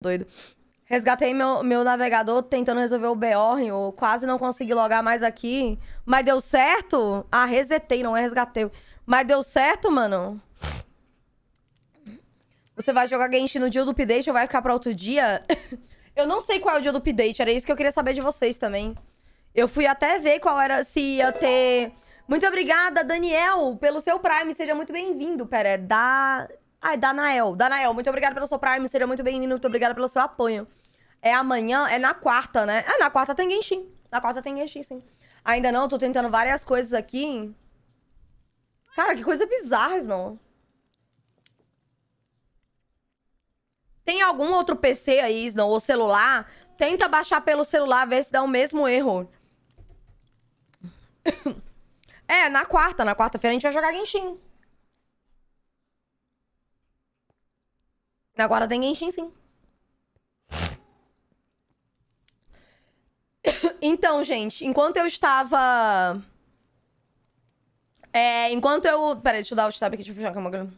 doido. Resgatei meu, meu navegador tentando resolver o BO, eu quase não consegui logar mais aqui. Mas deu certo? Ah, resetei, não é resgatei. Mas deu certo, mano? Você vai jogar Genshin no dia do update ou vai ficar pra outro dia? eu não sei qual é o dia do update, era isso que eu queria saber de vocês também. Eu fui até ver qual era, se ia ter... Muito obrigada, Daniel, pelo seu Prime, seja muito bem-vindo. Pera, é da... É Danael. Danael, muito obrigada pelo seu Prime, seja muito bem-vindo, muito obrigada pelo seu apoio. É amanhã, é na quarta, né? Ah, na quarta tem Genshin. Na quarta tem Genshin, sim. Ainda não, tô tentando várias coisas aqui. Cara, que coisa bizarra, não. Tem algum outro PC aí, Snow, ou celular? Tenta baixar pelo celular, ver se dá o mesmo erro. é, na quarta. Na quarta-feira a gente vai jogar Genshin. Agora tem Genshin, sim. Então, gente, enquanto eu estava... É, enquanto eu... Peraí, deixa eu dar o tab aqui, deixa eu fechar a câmera.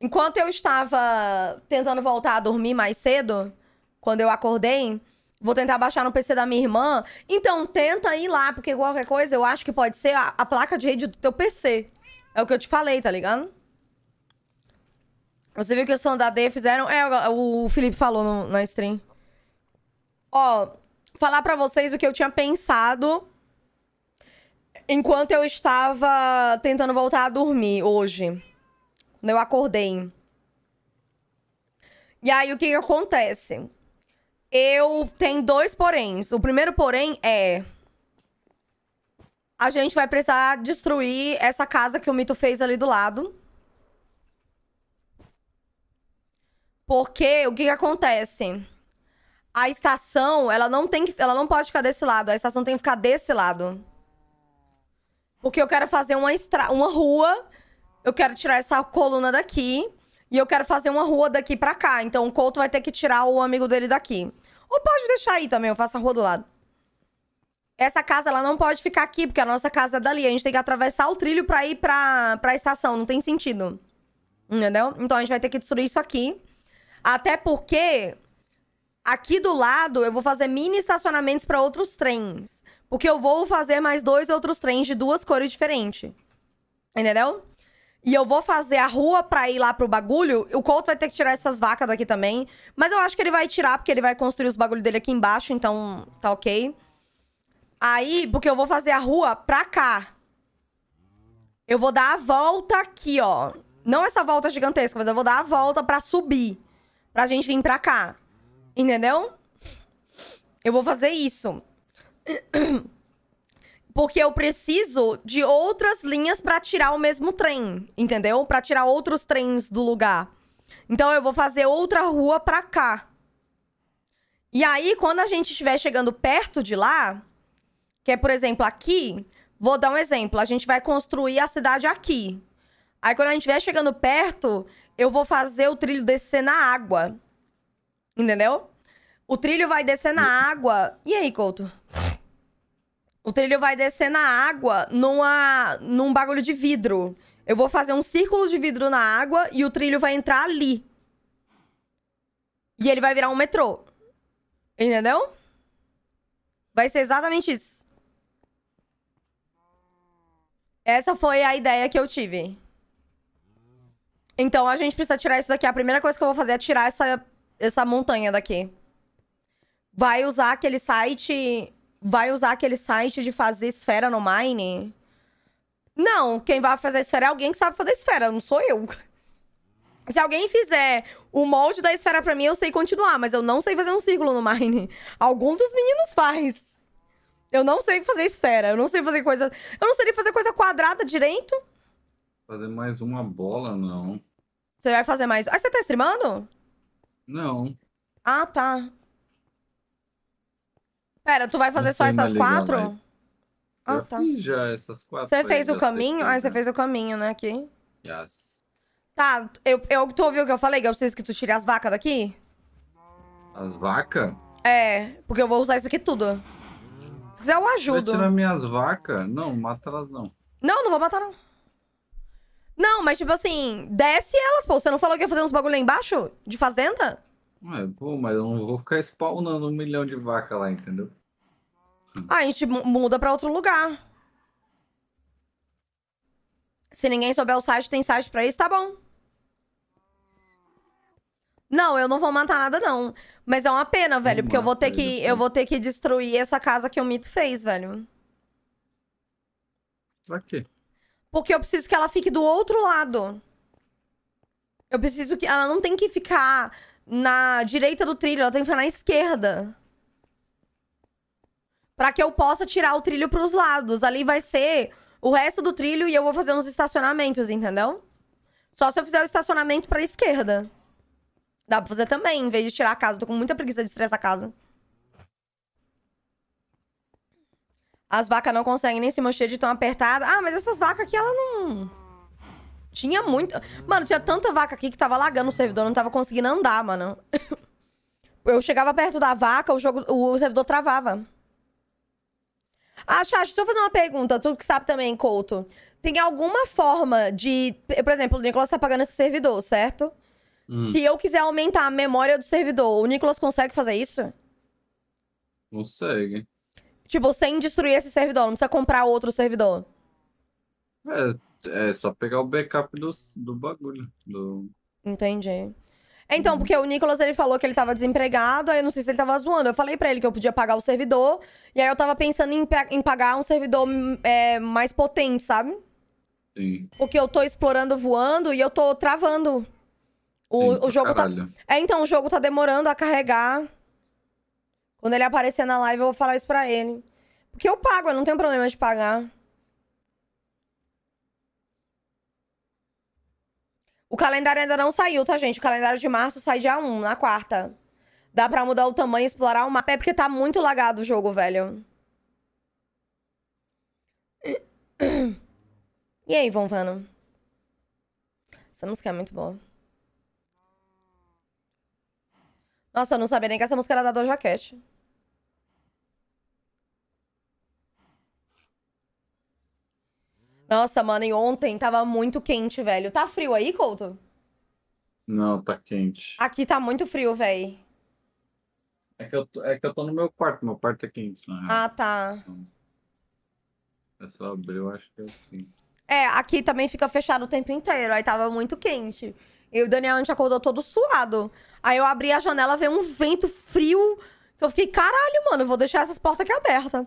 Enquanto eu estava tentando voltar a dormir mais cedo, quando eu acordei, vou tentar baixar no PC da minha irmã. Então, tenta ir lá, porque qualquer coisa eu acho que pode ser a, a placa de rede do teu PC. É o que eu te falei, tá ligado? Você viu que os fãs da fizeram? É, o Felipe falou no, na stream. Ó, falar para vocês o que eu tinha pensado enquanto eu estava tentando voltar a dormir hoje. Quando eu acordei. E aí, o que, que acontece? Eu tenho dois poréns. O primeiro porém é... A gente vai precisar destruir essa casa que o Mito fez ali do lado. Porque o que, que acontece? A estação, ela não tem que, ela não pode ficar desse lado. A estação tem que ficar desse lado. Porque eu quero fazer uma estra uma rua. Eu quero tirar essa coluna daqui. E eu quero fazer uma rua daqui pra cá. Então o Couto vai ter que tirar o amigo dele daqui. Ou pode deixar aí também, eu faço a rua do lado. Essa casa, ela não pode ficar aqui, porque a nossa casa é dali. A gente tem que atravessar o trilho pra ir pra, pra estação. Não tem sentido. Entendeu? Então a gente vai ter que destruir isso aqui. Até porque aqui do lado eu vou fazer mini estacionamentos para outros trens. Porque eu vou fazer mais dois outros trens de duas cores diferentes. Entendeu? E eu vou fazer a rua pra ir lá pro bagulho. O Couto vai ter que tirar essas vacas daqui também. Mas eu acho que ele vai tirar, porque ele vai construir os bagulhos dele aqui embaixo, então tá ok. Aí, porque eu vou fazer a rua pra cá. Eu vou dar a volta aqui, ó. Não essa volta gigantesca, mas eu vou dar a volta pra subir pra gente vir pra cá. Entendeu? Eu vou fazer isso. Porque eu preciso de outras linhas para tirar o mesmo trem, entendeu? Para tirar outros trens do lugar. Então eu vou fazer outra rua pra cá. E aí, quando a gente estiver chegando perto de lá, que é, por exemplo, aqui, vou dar um exemplo. A gente vai construir a cidade aqui. Aí, quando a gente estiver chegando perto, eu vou fazer o trilho descer na água. Entendeu? O trilho vai descer na água. E aí, Couto? O trilho vai descer na água numa, num bagulho de vidro. Eu vou fazer um círculo de vidro na água e o trilho vai entrar ali. E ele vai virar um metrô. Entendeu? Vai ser exatamente isso. Essa foi a ideia que eu tive. Então a gente precisa tirar isso daqui. A primeira coisa que eu vou fazer é tirar essa, essa montanha daqui. Vai usar aquele site. Vai usar aquele site de fazer esfera no Mine? Não, quem vai fazer esfera é alguém que sabe fazer esfera, não sou eu. Se alguém fizer o molde da esfera pra mim, eu sei continuar, mas eu não sei fazer um círculo no Mine. Algum dos meninos faz. Eu não sei fazer esfera, eu não sei fazer coisa. Eu não sei fazer coisa quadrada direito. Fazer mais uma bola, não. Você vai fazer mais. Ah, você tá streamando? Não. Ah, tá. Pera, tu vai fazer só essas quatro? Ah, eu tá. fiz já essas quatro. Você fez o caminho? Ah, você fez o caminho, né, aqui. Yes. Tá, eu, eu, tu ouviu o que eu falei? Que eu preciso que tu tire as vacas daqui? As vacas? É, porque eu vou usar isso aqui tudo. Se quiser, eu ajudo. Vai tirar minhas vacas? Não, mata elas não. Não, não vou matar não. Não, mas tipo assim, desce elas, pô. Você não falou que ia fazer uns bagulho lá embaixo? De fazenda? Ué, vou, mas eu não vou ficar spawnando um milhão de vaca lá, entendeu? Ah, a gente mu- muda pra outro lugar. Se ninguém souber o site, tem site pra isso, tá bom. Não, eu não vou matar nada, não. Mas é uma pena, velho, porque eu vou ter que. Eu pô. vou ter que destruir essa casa que o mito fez, velho. Pra quê? Porque eu preciso que ela fique do outro lado. Eu preciso que. Ela não tem que ficar na direita do trilho, ela tem que ficar na esquerda. Pra que eu possa tirar o trilho pros lados. Ali vai ser o resto do trilho e eu vou fazer uns estacionamentos, entendeu? Só se eu fizer o estacionamento pra esquerda. Dá pra fazer também, em vez de tirar a casa. Tô com muita preguiça de estressar a casa. As vacas não conseguem nem se mexer de tão apertada. Ah, mas essas vacas aqui, ela não. Tinha muita. Mano, tinha tanta vaca aqui que tava lagando o servidor, não tava conseguindo andar, mano. Eu chegava perto da vaca, o jogo, o servidor travava. Ah, Chat, deixa eu fazer uma pergunta. Tu que sabe também, Couto. Tem alguma forma de. Por exemplo, o Nicolas tá pagando esse servidor, certo? Hum, Se eu quiser aumentar a memória do servidor, o Nicolas consegue fazer isso? Consegue. Tipo, sem destruir esse servidor, não precisa comprar outro servidor. É, é só pegar o backup do, do bagulho. Do... Entendi. Então, porque o Nicolas, ele falou que ele tava desempregado, aí eu não sei se ele tava zoando. Eu falei pra ele que eu podia pagar o servidor, e aí eu tava pensando em, em pagar um servidor é, mais potente, sabe? Sim. Porque eu tô explorando voando e eu tô travando. O, sim, o jogo tá. caralho. É, então, o jogo tá demorando a carregar. Quando ele aparecer na live, eu vou falar isso pra ele. Porque eu pago, eu não tenho problema de pagar. O calendário ainda não saiu, tá, gente? O calendário de março sai dia 1, na quarta. Dá pra mudar o tamanho explorar o mapa. É porque tá muito lagado o jogo, velho. E aí, Von Vano? Essa música é muito boa. Nossa, eu não sabia nem que essa música era da Doja Cat. Nossa, mano, e ontem tava muito quente, velho. Tá frio aí, Couto? Não, tá quente. Aqui tá muito frio, velho. É que, eu tô, é que eu tô no meu quarto, meu quarto é quente, na real. Ah, tá. É só abrir, eu acho que é assim. É, aqui também fica fechado o tempo inteiro. Aí tava muito quente. E o Daniel, a gente acordou todo suado. Aí eu abri a janela, veio um vento frio. Eu fiquei, caralho, mano, eu vou deixar essas portas aqui abertas.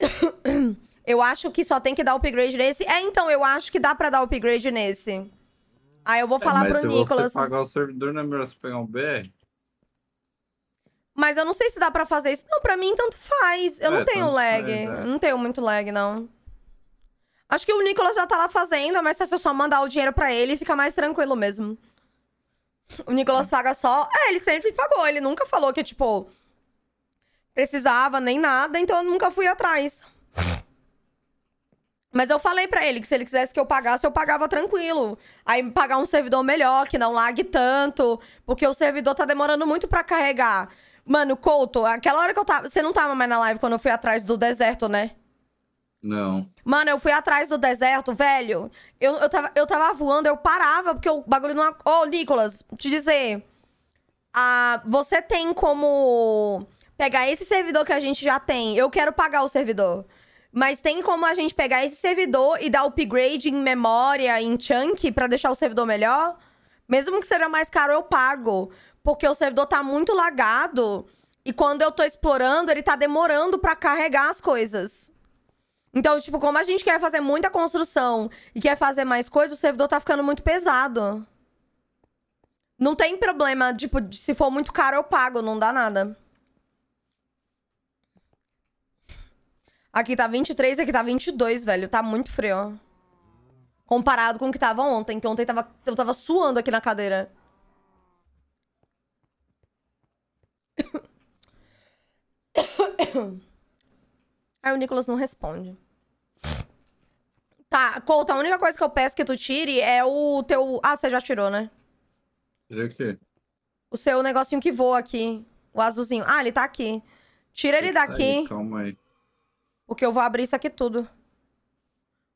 Eu acho que só tem que dar upgrade nesse. É, então, eu acho que dá pra dar upgrade nesse. Aí eu vou falar é, mas pro se Nicolas. você pagar o servidor, não é melhor você pegar um BR? Mas eu não sei se dá pra fazer isso. Não, pra mim tanto faz. Eu É, não tenho lag. faz, é. Não tenho muito lag, não. Acho que o Nicolas já tá lá fazendo, mas se eu só mandar o dinheiro pra ele, fica mais tranquilo mesmo. O Nicolas paga só. É, ele sempre pagou. Ele nunca falou que, tipo, precisava nem nada, então eu nunca fui atrás. Mas eu falei pra ele que se ele quisesse que eu pagasse, eu pagava tranquilo. Aí pagar um servidor melhor, que não lague tanto, porque o servidor tá demorando muito pra carregar. Mano, Couto, aquela hora que eu tava. Você não tava mais na live quando eu fui atrás do deserto, né? Não. Mano, eu fui atrás do deserto, velho. Eu, eu, tava, eu tava voando, eu parava, porque o bagulho não. Ô, Nicolas, te dizer. Ah, você tem como pegar esse servidor que a gente já tem. Eu quero pagar o servidor. Mas tem como a gente pegar esse servidor e dar upgrade em memória, em chunk, pra deixar o servidor melhor? Mesmo que seja mais caro, eu pago. Porque o servidor tá muito lagado. E quando eu tô explorando, ele tá demorando pra carregar as coisas. Então, tipo, como a gente quer fazer muita construção e quer fazer mais coisas, o servidor tá ficando muito pesado. Não tem problema, tipo, se for muito caro, eu pago, não dá nada. Aqui tá 23, aqui tá 22, velho. Tá muito frio. Comparado com o que tava ontem, que ontem tava, eu tava suando aqui na cadeira. Aí o Nicolas não responde. Tá, Couto, a única coisa que eu peço que tu tire é o teu. Ah, você já tirou, né? Tira o quê? O seu negocinho que voa aqui. O azulzinho. Ah, ele tá aqui. Tira ele Aí, daqui, calma aí. Porque eu vou abrir isso aqui tudo.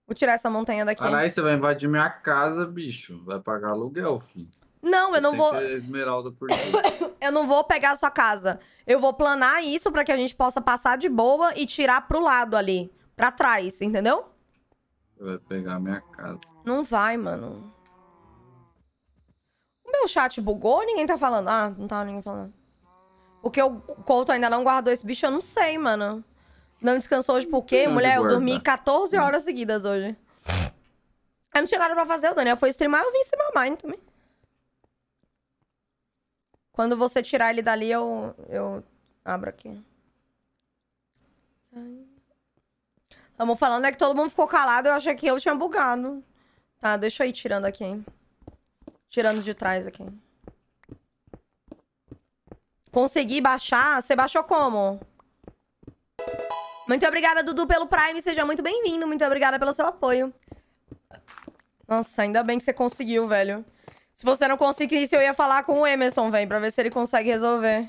Vou tirar essa montanha daqui. Caralho, você vai invadir minha casa, bicho. Vai pagar aluguel, filho. Não, eu não vou. Esmeralda por dia. Eu não vou pegar a sua casa. Eu vou planar isso pra que a gente possa passar de boa e tirar pro lado ali. Pra trás, entendeu? Vai pegar a minha casa. Não vai, mano. O meu chat bugou ou ninguém tá falando? Ah, não tá ninguém falando. Porque o Couto ainda não guardou esse bicho, eu não sei, mano. Não descansou hoje por quê? Mulher, eu dormi 14 horas seguidas hoje. Eu não tinha nada pra fazer, o Daniel foi streamar, eu vim streamar mais também. Quando você tirar ele dali, eu, eu abro aqui. Estamos falando é que todo mundo ficou calado, eu achei que eu tinha bugado. Tá, deixa eu ir tirando aqui. Tirando de trás aqui. Consegui baixar? Você baixou como? Muito obrigada, Dudu, pelo Prime. Seja muito bem-vindo. Muito obrigada pelo seu apoio. Nossa, ainda bem que você conseguiu, velho. Se você não conseguisse, eu ia falar com o Emerson, velho, pra ver se ele consegue resolver.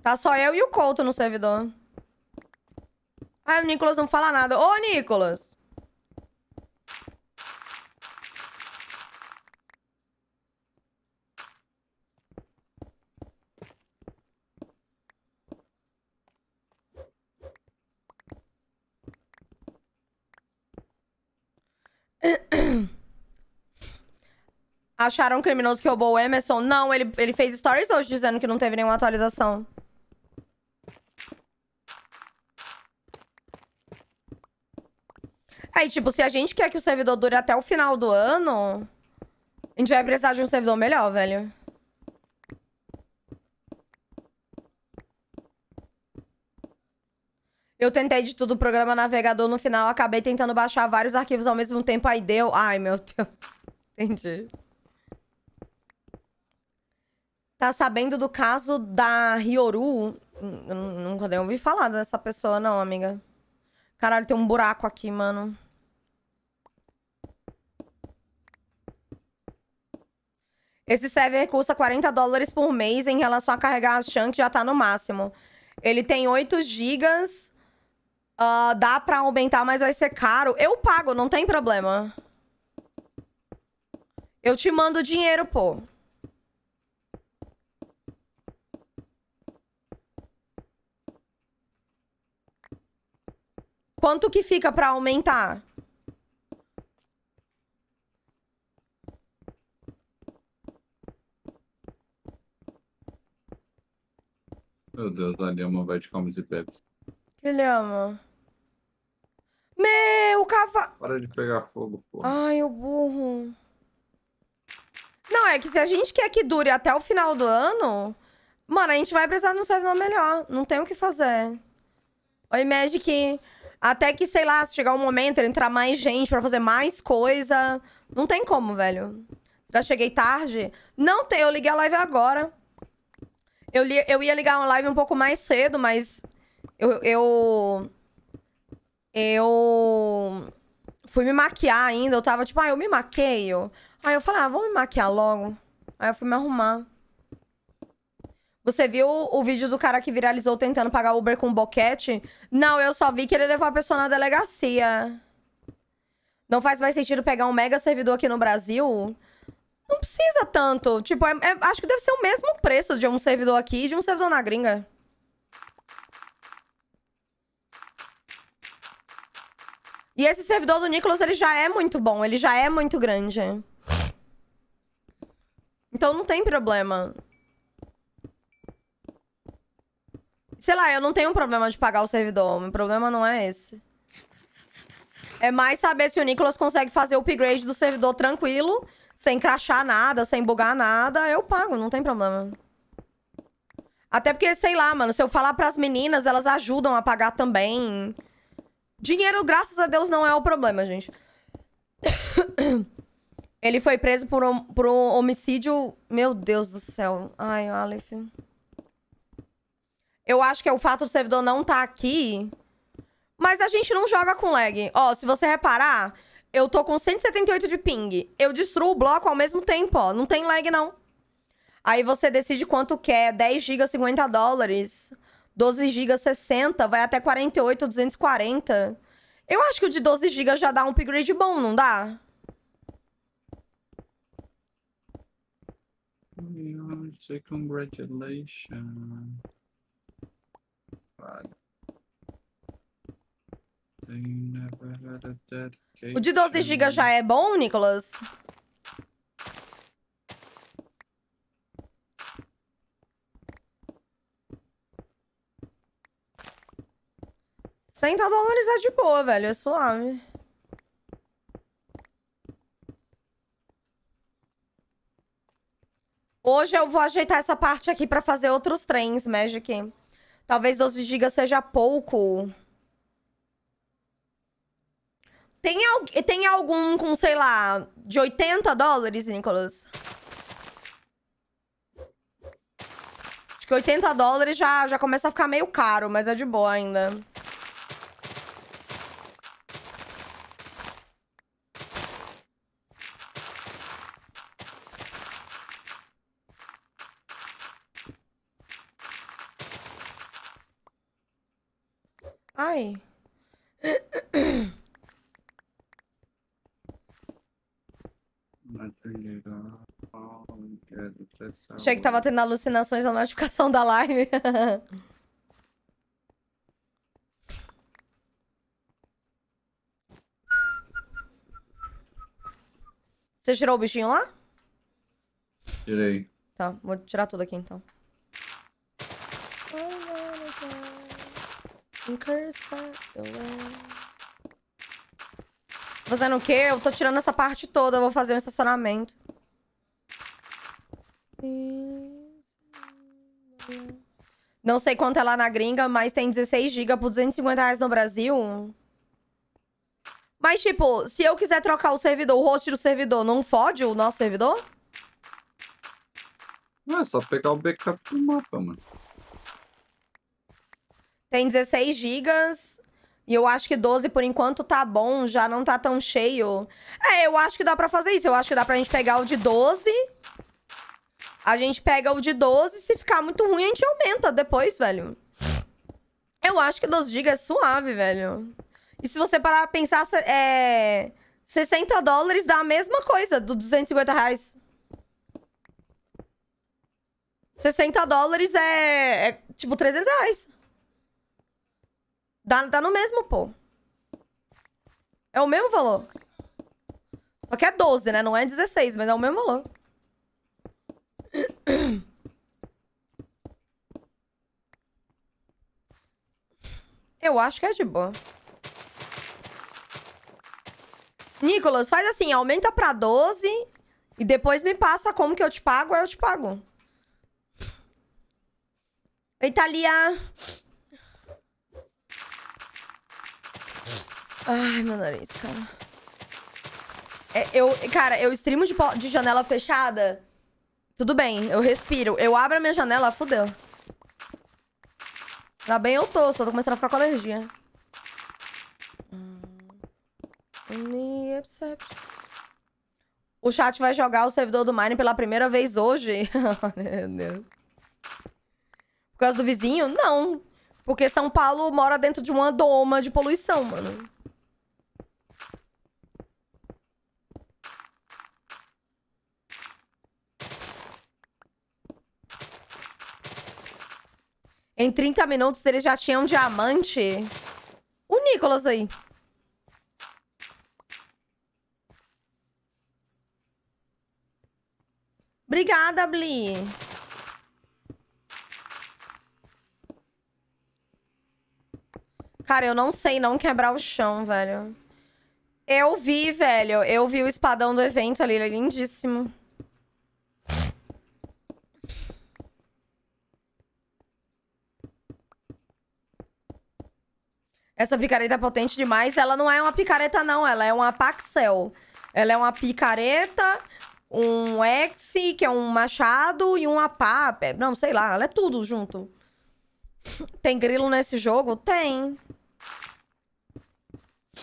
Tá só eu e o Couto no servidor. Ai, o Nicolas não fala nada. Ô, Nicolas! Acharam um criminoso que roubou o Emerson? Não, ele, ele fez stories hoje dizendo que não teve nenhuma atualização. Aí, tipo, se a gente quer que o servidor dure até o final do ano, a gente vai precisar de um servidor melhor, velho. Eu tentei de tudo o programa navegador no final, acabei tentando baixar vários arquivos ao mesmo tempo, aí deu. Ai, meu Deus. Entendi. Tá sabendo do caso da Rioru? Eu nu- nunca nem ouvi falar dessa pessoa, não, amiga. Caralho, tem um buraco aqui, mano. Esse server custa 40 dólares por mês em relação a carregar as chunks, já tá no máximo. Ele tem 8 gigas. Ah, dá pra aumentar, mas vai ser caro. Eu pago, não tem problema. Eu te mando dinheiro, pô. Quanto que fica pra aumentar? Meu Deus, a Lhama vai de comes e bebes. Que ele ama. Meu, cavalo. Para de pegar fogo, pô. Ai, o burro. Não, é que se a gente quer que dure até o final do ano, mano, a gente vai precisar de um servidor melhor. Não tem o que fazer. Oi, Magic. Até que, sei lá, se chegar um momento, entrar mais gente pra fazer mais coisa. Não tem como, velho. Já cheguei tarde. Não tem, eu liguei a live agora. Eu, li, eu ia ligar uma live um pouco mais cedo, mas eu, eu. Eu fui me maquiar ainda. Eu tava tipo, ah, eu me maqueio. Aí eu falei, ah, vamos me maquiar logo. Aí eu fui me arrumar. Você viu o vídeo do cara que viralizou tentando pagar Uber com boquete? Não, eu só vi que ele levou a pessoa na delegacia. Não faz mais sentido pegar um mega servidor aqui no Brasil? Não precisa tanto. Tipo, é- é- acho que deve ser o mesmo preço de um servidor aqui e de um servidor na gringa. E esse servidor do Nicolas, ele já é muito bom, ele já é muito grande. Então não tem problema. Sei lá, eu não tenho problema de pagar o servidor. Meu problema não é esse. É mais saber se o Nicolas consegue fazer o upgrade do servidor tranquilo, sem crachar nada, sem bugar nada. Eu pago, não tem problema. Até porque, sei lá, mano, se eu falar pras meninas, elas ajudam a pagar também. Dinheiro, graças a Deus, não é o problema, gente. Ele foi preso por um, por um homicídio. Meu Deus do céu. Ai, Aleph. Eu acho que é o fato do servidor não estar aqui. Mas a gente não joga com lag. Ó, se você reparar, eu tô com 178 de ping. Eu destruo o bloco ao mesmo tempo, ó. Não tem lag, não. Aí você decide quanto quer. 10 GB, 50 dólares. 12 GB, 60. Vai até 48, 240. Eu acho que o de 12 GB já dá um upgrade bom, não dá? Say congratulations. Dedication. O de 12 GB já é bom, Nicolas? Cento dólares é de boa, velho. É suave. Hoje eu vou ajeitar essa parte aqui pra fazer outros trens, Magic. Talvez 12 GB seja pouco. Tem, al tem algum com, sei lá, de 80 dólares, Nicolas? Acho que 80 dólares já, já começa a ficar meio caro, mas é de boa ainda. Ai. Achei que tava tendo alucinações na notificação da live. Você tirou o bichinho lá? Tirei. Tá, vou tirar tudo aqui então. Fazendo o quê? Eu tô tirando essa parte toda, eu vou fazer um estacionamento. Não sei quanto é lá na gringa, mas tem 16 GB por 250 reais no Brasil. Mas, tipo, se eu quiser trocar o servidor, o host do servidor, não fode o nosso servidor? Não, é só pegar o backup do mapa, mano. Tem 16 gigas. E eu acho que 12 por enquanto tá bom, já não tá tão cheio. É, eu acho que dá pra fazer isso. Eu acho que dá pra gente pegar o de 12. A gente pega o de 12. Se ficar muito ruim, a gente aumenta depois, velho. Eu acho que 12 GB é suave, velho. E se você parar pra pensar, é... 60 dólares dá a mesma coisa do 250 reais. 60 dólares é, é tipo 300 reais. Dá, dá no mesmo, pô. É o mesmo valor. Só que é 12, né? Não é 16, mas é o mesmo valor. Eu acho que é de boa. Nicolas, faz assim, aumenta pra 12 e depois me passa como que eu te pago, eu te pago. Italia. Ai, meu nariz, cara. É, eu, cara, eu streamo de, de janela fechada. Tudo bem, eu respiro. Eu abro a minha janela, fudeu. Tá bem, eu tô, só tô começando a ficar com alergia. O chat vai jogar o servidor do Mine pela primeira vez hoje. meu Deus. Por causa do vizinho? Não. Porque São Paulo mora dentro de uma doma de poluição, mano. Em 30 minutos ele já tinha um diamante. O Nicolas aí. Obrigada, Bli. Cara, eu não sei não quebrar o chão, velho. Eu vi, velho. Eu vi o espadão do evento ali. Ele é lindíssimo. Essa picareta é potente demais. Ela não é uma picareta, não. Ela é uma Paxel. Ela é uma picareta, um X, que é um machado, e uma pá. Não, sei lá. Ela é tudo junto. Tem grilo nesse jogo? Tem.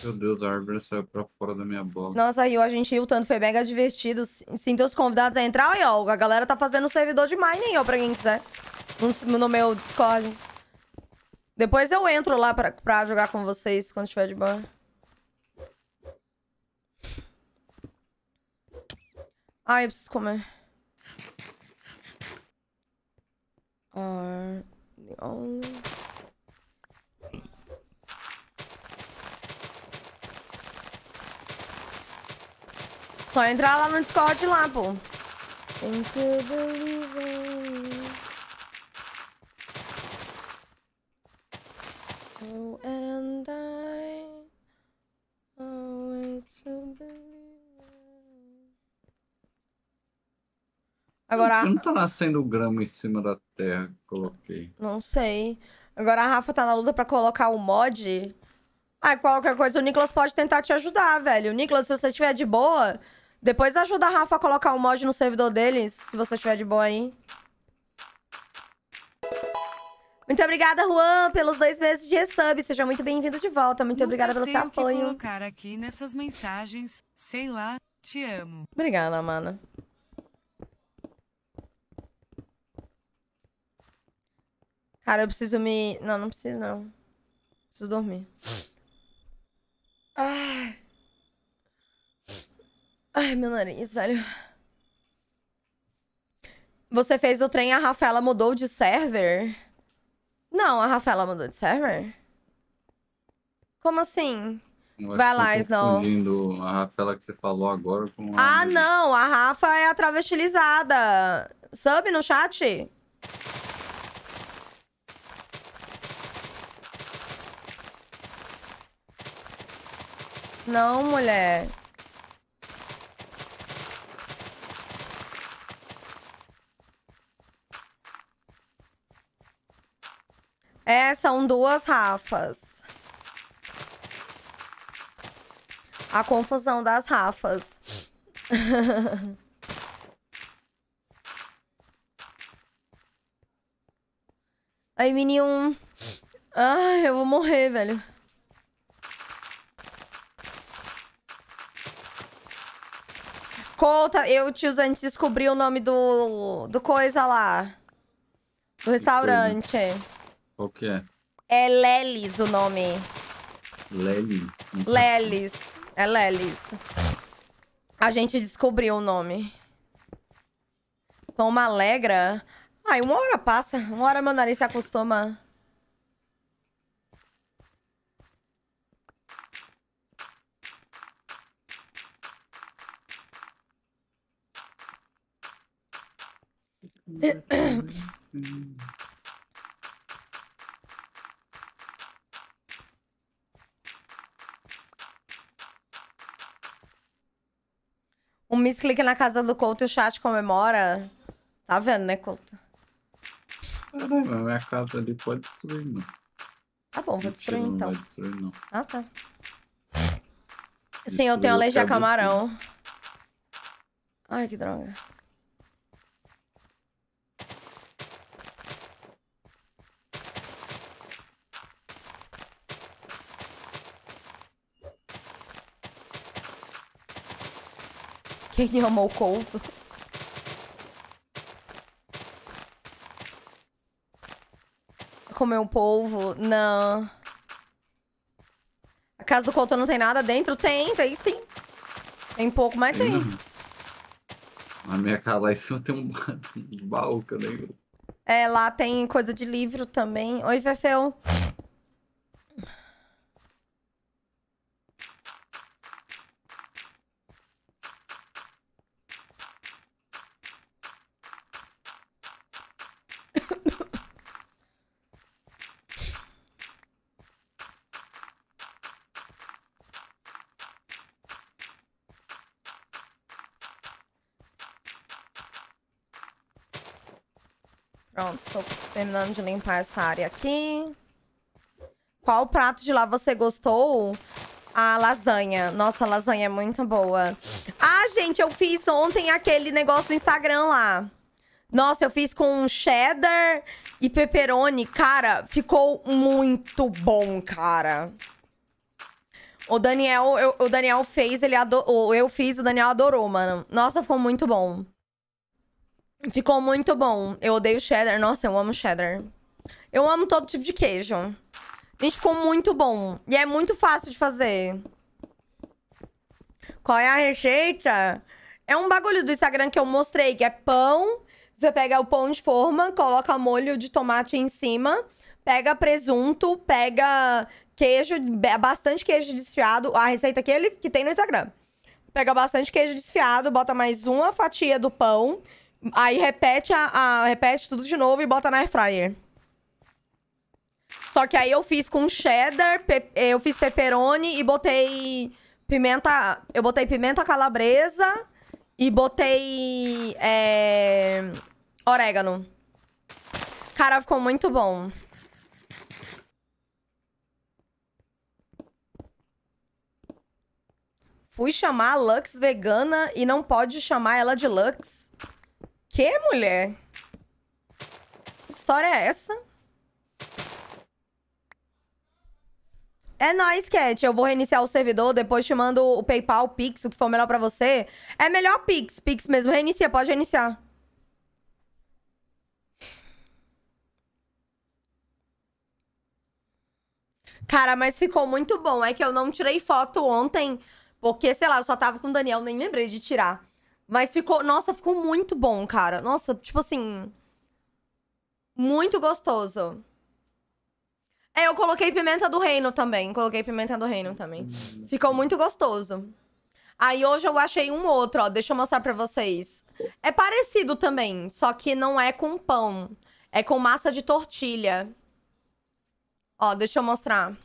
Meu Deus, a árvore saiu pra fora da minha bola. Nossa, Rio, a gente riu tanto, foi mega divertido. Sinta os convidados a entrar. Ó, a galera tá fazendo servidor de mining, ó, pra quem quiser. No, no meu Discord. Depois eu entro lá pra, pra jogar com vocês quando estiver de boa. Ai, eu preciso comer. Are the only... Só entrar lá no Discord lá, pô. Into the living. Oh, and I always. Agora, Não tá nascendo grama em cima da terra que coloquei. não sei. Agora a Rafa tá na luta pra colocar o mod. Ai, qualquer coisa, o Nicolas pode tentar te ajudar, velho. Nicolas, se você estiver de boa, depois ajuda a Rafa a colocar o mod no servidor deles, se você estiver de boa aí. Muito obrigada, Juan, pelos dois meses de resub. Seja muito bem-vindo de volta. Muito obrigada pelo Nunca seu apoio. colocar aqui nessas mensagens, sei lá, te amo. Obrigada, mana. Cara, eu preciso me. Não, não preciso, não. Preciso dormir. Ai. Ai, meu nariz, velho. Você fez o trem e a Rafaela mudou de server? Não, a Rafaela mudou de server? Como assim? Eu Vai lá, Snow. confundindo a Rafaela que você falou agora com a. Ah, não! A Rafa é a travestilizada. Sub no chat? Não, mulher. É, são duas Rafas. A confusão das Rafas. Ai, menino. Ai, eu vou morrer, velho. Conta, eu, tio, a gente descobriu o nome do, do coisa lá. Do restaurante. Qual que é? É Lelis o nome. Lelis. Lelis. É Lelis. A gente descobriu o nome. Toma Alegra. Ai, uma hora passa. Uma hora meu nariz se acostuma. O Miss clica na casa do Couto e o chat comemora. Tá vendo, né, Couto? Caramba, minha casa ali pode destruir, não. Tá bom, vou destruir Mentira, então. Não vai destruir, não. Ah, tá. Sim, eu tenho alergia a acabou camarão. Ai, que droga. Quem ama o couto? Comer um polvo? Não. A casa do couto não tem nada dentro? Tem, tem sim. Tem pouco, mas tem. Na minha casa lá em cima tem um um baú que eu nem. É, lá tem coisa de livro também. Oi, Fefeu. Pronto, estou terminando de limpar essa área aqui. Qual prato de lá você gostou? A lasanha. Nossa, a lasanha é muito boa. Ah, gente, eu fiz ontem aquele negócio do Instagram lá. Nossa, eu fiz com cheddar e pepperoni. Cara, ficou muito bom, cara. O Daniel, eu- o Daniel fez, ele adorou. Eu fiz, o Daniel adorou, mano. Nossa, ficou muito bom. Ficou muito bom. Eu odeio cheddar. Nossa, eu amo cheddar. Eu amo todo tipo de queijo. Gente, ficou muito bom. E é muito fácil de fazer. Qual é a receita? É um bagulho do Instagram que eu mostrei, que é pão, Você pega o pão de forma, coloca molho de tomate em cima, pega presunto, pega queijo, bastante queijo desfiado. A receita que ele que tem no Instagram. Pega bastante queijo desfiado, bota mais uma fatia do pão, aí repete a, a- repete tudo de novo e bota na air fryer. Só que aí eu fiz com cheddar, eu fiz pepperoni e botei pimenta, eu botei pimenta calabresa e botei é, orégano. Cara, ficou muito bom. Fui chamar a Lux vegana e não pode chamar ela de Lux. Que mulher? Que história é essa? É nóis, Cat. Eu vou reiniciar o servidor, depois te mando o PayPal, o Pix, o que for melhor pra você. É melhor Pix, Pix mesmo. Reinicia, pode reiniciar. Cara, mas ficou muito bom. É que eu não tirei foto ontem, porque, sei lá, eu só tava com o Daniel, nem lembrei de tirar. Mas ficou. Nossa, ficou muito bom, cara. Nossa, tipo assim. Muito gostoso. É, eu coloquei pimenta do reino também. Coloquei pimenta do reino também. Ficou muito gostoso. Aí hoje eu achei um outro, ó. Deixa eu mostrar pra vocês. É parecido também, só que não é com pão. É com massa de tortilha. Ó, deixa eu mostrar.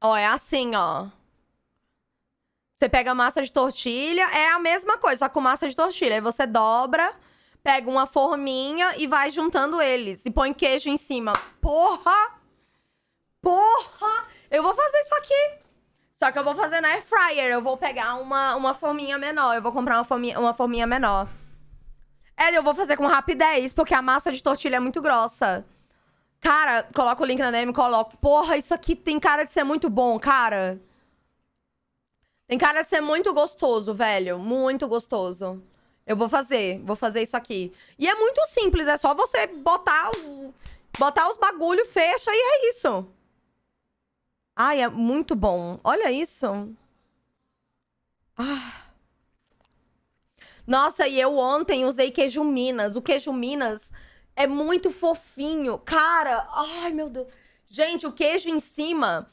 Ó, é assim, ó. Você pega massa de tortilha, é a mesma coisa, só com massa de tortilha. Aí você dobra, pega uma forminha e vai juntando eles. E põe queijo em cima. Porra! Porra! Eu vou fazer isso aqui. Só que eu vou fazer na air fryer. Eu vou pegar uma, uma forminha menor. Eu vou comprar uma forminha, uma forminha menor. É, eu vou fazer com rapidez, porque a massa de tortilha é muito grossa. Cara, coloca o link na DM, coloco. Porra, isso aqui tem cara de ser muito bom, cara. Tem cara de ser muito gostoso, velho. Muito gostoso. Eu vou fazer, vou fazer isso aqui. E é muito simples, é só você botar botar os bagulho, fecha e é isso. Ai, é muito bom. Olha isso. Ah. Nossa, e eu ontem usei queijo Minas. O queijo Minas é muito fofinho. Cara, ai meu Deus. Gente, o queijo em cima,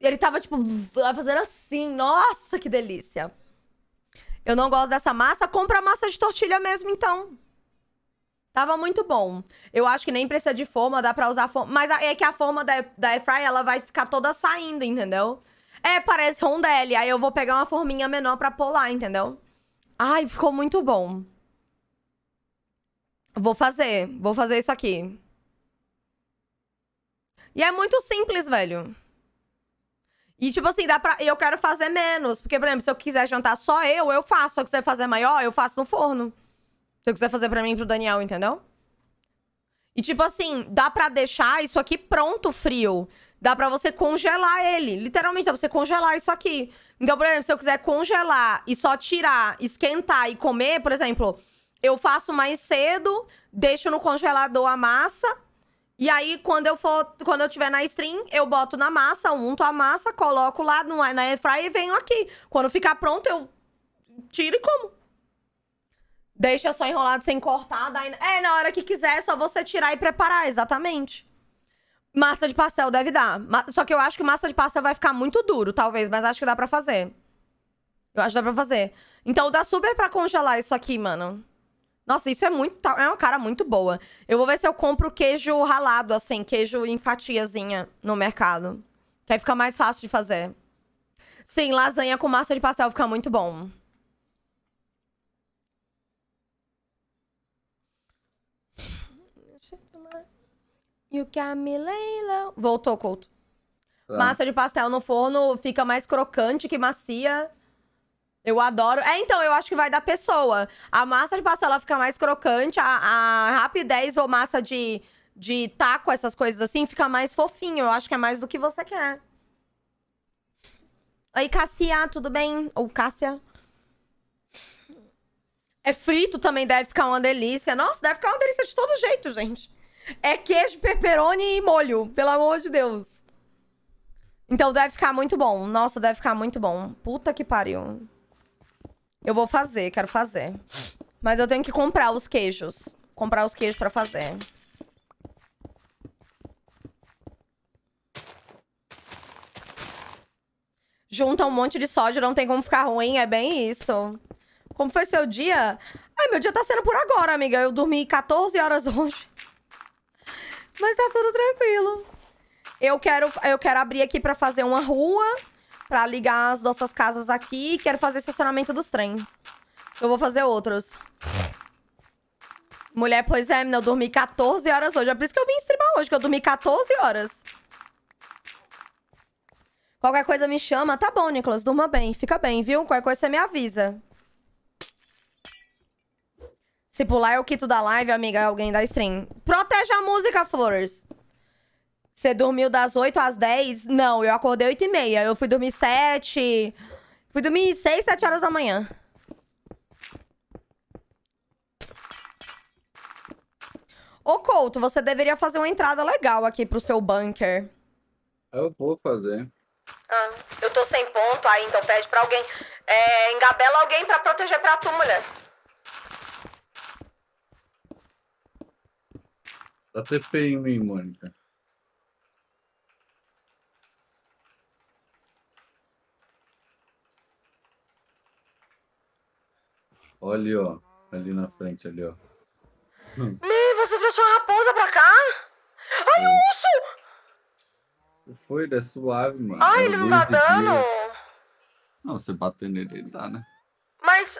ele tava tipo fazendo assim. Nossa, que delícia. Eu não gosto dessa massa, compra massa de tortilha mesmo então. Tava muito bom. Eu acho que nem precisa de forma, dá pra usar forma. Mas é que a forma da, da Airfryer, ela vai ficar toda saindo, entendeu? É, parece rondelli. Aí eu vou pegar uma forminha menor pra lá, entendeu? Ai, ficou muito bom. Vou fazer. Vou fazer isso aqui. E é muito simples, velho. E, tipo assim, dá pra. Eu quero fazer menos. Porque, por exemplo, se eu quiser jantar só eu, eu faço. Se eu quiser fazer maior, eu faço no forno. Se eu quiser fazer pra mim e pro Daniel, entendeu? E, tipo assim, dá pra deixar isso aqui pronto, frio. Dá pra você congelar ele. Literalmente, dá pra você congelar isso aqui. Então, por exemplo, se eu quiser congelar e só tirar, esquentar e comer, por exemplo, eu faço mais cedo, deixo no congelador a massa. E aí, quando eu for, quando eu tiver na stream, eu boto na massa, unto a massa, coloco lá no, na airfryer e venho aqui. Quando ficar pronto, eu tiro e como. Deixa só enrolado sem cortar. Daí... É, na hora que quiser, é só você tirar e preparar, exatamente. Massa de pastel deve dar. Só que eu acho que massa de pastel vai ficar muito duro, talvez, mas acho que dá pra fazer. Eu acho que dá pra fazer. Então dá super pra congelar isso aqui, mano. Nossa, isso é muito. ta- É uma cara muito boa. Eu vou ver se eu compro queijo ralado, assim, queijo em fatiazinha no mercado. Que aí fica mais fácil de fazer. Sim, lasanha com massa de pastel fica muito bom. You got me Leila. Voltou, Couto. Tá. Massa de pastel no forno fica mais crocante que macia. Eu adoro. É, então, eu acho que vai da pessoa. A massa de pastel ela fica mais crocante, a, a rapidez ou massa de, de taco, essas coisas assim, fica mais fofinho. Eu acho que é mais do que você quer. Oi, Cassia, tudo bem? Ou Cássia? É frito também, deve ficar uma delícia. Nossa, deve ficar uma delícia de todo jeito, gente. É queijo, pepperoni e molho, pelo amor de Deus. Então deve ficar muito bom. Nossa, deve ficar muito bom. Puta que pariu. Eu vou fazer, quero fazer. Mas eu tenho que comprar os queijos. Comprar os queijos pra fazer. Junta um monte de soja, não tem como ficar ruim, é bem isso. Como foi seu dia? Ai, meu dia tá sendo por agora, amiga. Eu dormi 14 horas hoje. Mas tá tudo tranquilo. Eu quero, eu quero abrir aqui pra fazer uma rua, pra ligar as nossas casas aqui. Quero fazer estacionamento dos trens. Eu vou fazer outros. Mulher, pois é, eu dormi 14 horas hoje. É por isso que eu vim streamar hoje, que eu dormi 14 horas. Qualquer coisa me chama. Tá bom, Nicolas, durma bem. Fica bem, viu? Qualquer coisa você me avisa. Se pular eu quito da live, amiga, alguém da stream. Protege a música, Flores. Você dormiu das 8 às 10? Não, eu acordei 8 e meia. Eu fui dormir 7. Fui dormir 6, 7 horas da manhã. Ô, Couto, você deveria fazer uma entrada legal aqui pro seu bunker. Eu vou fazer. Ah, eu tô sem ponto, aí então pede pra alguém. É, engabela alguém pra proteger pra tu, mulher. Dá TP em mim, Mônica. Olha ó. Ali na frente, ali, ó. Me, você trouxe uma raposa pra cá? Ai, o urso! Foi, é suave, mano. Ai, É ele não dá dano. Não, você bater nele, ele dá, né? Mas.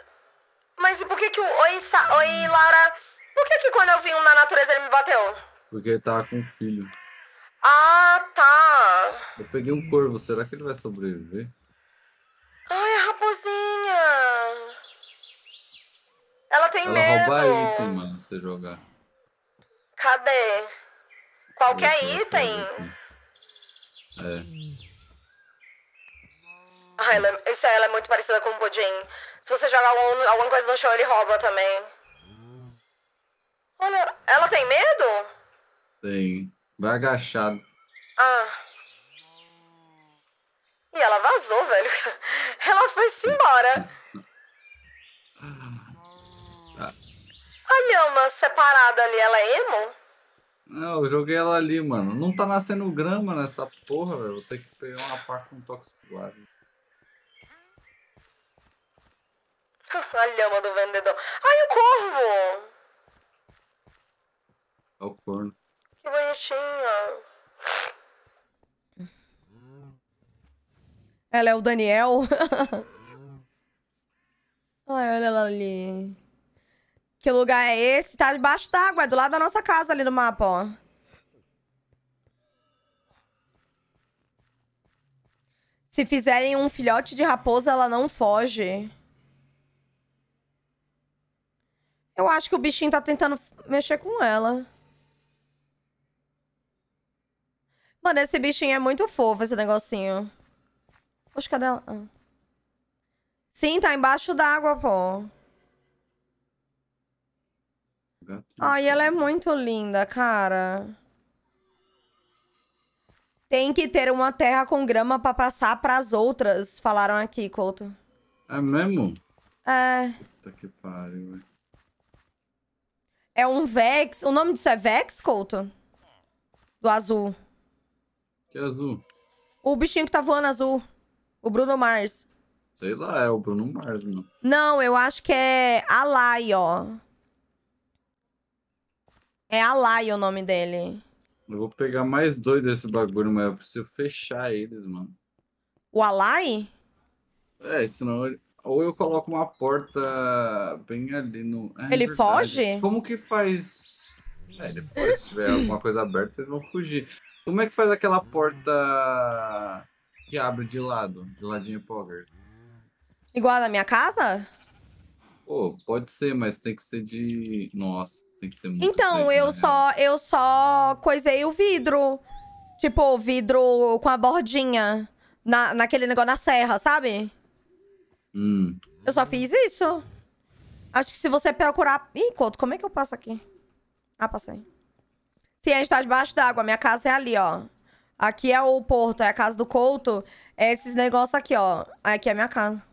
Mas e por que que o. Oi, Sa... Oi, Laura. Por que que quando eu vi um na natureza ele me bateu? Porque ele tava com um filho. Ah, tá. Eu peguei um corvo, será que ele vai sobreviver? Ai, a raposinha. Ela tem Ela medo. rouba item, mano, você jogar. Cadê? Qualquer item? É. Ah, ela, é- isso aí, ela é muito parecida com o Pudim. Se você jogar algum- alguma coisa no chão, ele rouba também. Olha, ela tem medo? Tem. Vai agachado. Ah. E ela vazou, velho. Ela foi-se embora. A lhama separada ali, ela é emo? Não, eu joguei ela ali, mano. Não tá nascendo grama nessa porra, velho. Vou ter que pegar uma pá com toxicuário. A lhama do vendedor. Ai, o corvo! É o corno. Que bonitinho. Ela é o Daniel? Ai, olha ela ali. Que lugar é esse? Tá debaixo d'água, é do lado da nossa casa ali no mapa, ó. Se fizerem um filhote de raposa, ela não foge. Eu acho que o bichinho tá tentando mexer com ela. Mano, esse bichinho é muito fofo, esse negocinho. Poxa, cadê ela? Ah. Sim, tá embaixo d'água, pô. Gato. Ai, ela é muito linda, cara. Tem que ter uma terra com grama pra passar pras outras, falaram aqui, Couto. É mesmo? É. Puta que pariu, velho. É um Vex. O nome disso é Vex, Couto? Do azul. Que azul. O bichinho que tá voando azul. O Bruno Mars. Sei lá, é o Bruno Mars, mano. Não, eu acho que é Alai, ó. É Alai o nome dele. Eu vou pegar mais dois desse bagulho, mas eu preciso fechar eles, mano. O Alai? É, senão ele... Ou eu coloco uma porta bem ali no. É, Ele verdade. foge? Como que faz. É, ele foge. Se tiver alguma coisa aberta, eles vão fugir. Como é que faz aquela porta que abre de lado? De ladinho poggers? Igual a da minha casa? Pô, pode ser, mas tem que ser de. Nossa, tem que ser muito. Então, eu real. só, eu só coisei o vidro. Tipo, vidro com a bordinha. Na, naquele negócio na serra, sabe? Hum. Eu só fiz isso. Acho que se você procurar. Ih, Couto, como é que eu passo aqui? Ah, passei. Sim, a gente tá debaixo d'água. Minha casa é ali, ó. Aqui é o porto, é a casa do Couto. É esses negócios aqui, ó. Aqui é a minha casa.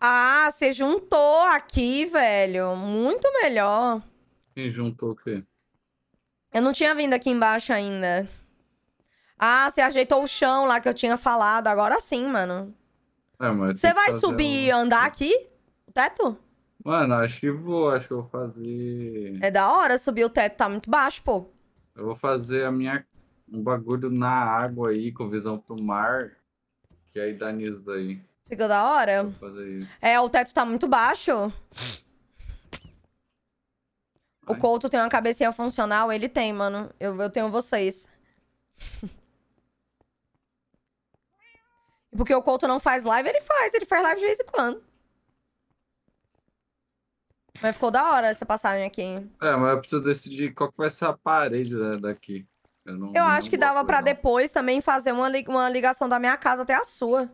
Ah, você juntou aqui, velho. Muito melhor. Quem juntou o quê? Eu não tinha vindo aqui embaixo ainda. Ah, você ajeitou o chão lá que eu tinha falado. Agora sim, mano. É, mas Você vai subir e um- andar aqui? O teto? Mano, acho que vou. Acho que eu vou fazer. É da hora subir o teto, tá muito baixo, pô. Eu vou fazer a minha. Um bagulho na água aí, com visão pro mar. Que aí dá nisso daí. Fica da hora. Vou fazer isso. É, o teto tá muito baixo. O. Couto tem uma cabecinha funcional, ele tem, mano. Eu, eu tenho vocês. Porque o Couto não faz live, ele faz. Ele faz live de vez em quando. Mas ficou da hora essa passagem aqui. É, mas eu preciso decidir qual que vai ser a parede né, daqui. Eu, não, Eu não acho que dava pra não. depois também fazer uma, li- uma ligação da minha casa até a sua.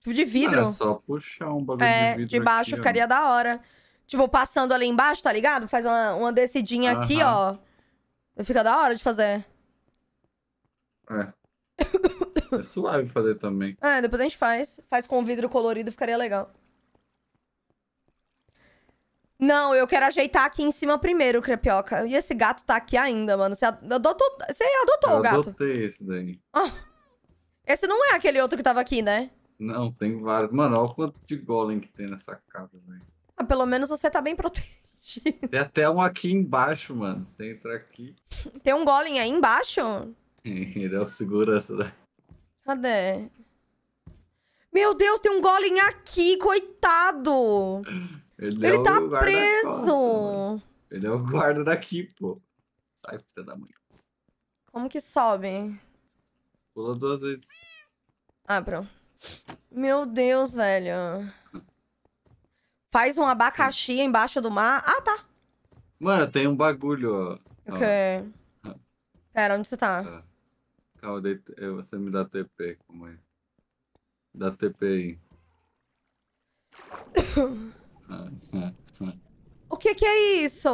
Tipo, de vidro. É só puxar um bagulho É, de vidro de baixo aqui, ó. ficaria da hora. Tipo, passando ali embaixo, tá ligado? Faz uma, uma descidinha aqui, ó. Fica da hora de fazer. É. É suave fazer também. É, depois a gente faz. Faz com vidro colorido, ficaria legal. Não, eu quero ajeitar aqui em cima primeiro, Crepioca. E esse gato tá aqui ainda, mano. Você adotou, você adotou eu o gato. adotei esse daí. Esse não é aquele outro que tava aqui, né? Não, tem vários. Mano, olha o quanto de golem que tem nessa casa, velho. Ah, pelo menos você tá bem protegido. Tem até um aqui embaixo, mano. Você entra aqui. Tem um golem aí embaixo? Ele é o segurança da. Cadê? Meu Deus, tem um golem aqui, coitado! Ele, é Ele o tá preso! mano. Ele é o guarda daqui, pô. Sai, filha da mãe. Como que sobe? Pula duas vezes. Ah, pronto. Meu Deus, velho. Faz um abacaxi embaixo do mar. Ah, tá. Mano, tem um bagulho, ó. O quê? Ah. Pera, onde você tá? Tá. Calma, eu- você me dá TP, como é? Dá TP aí. O que que é isso?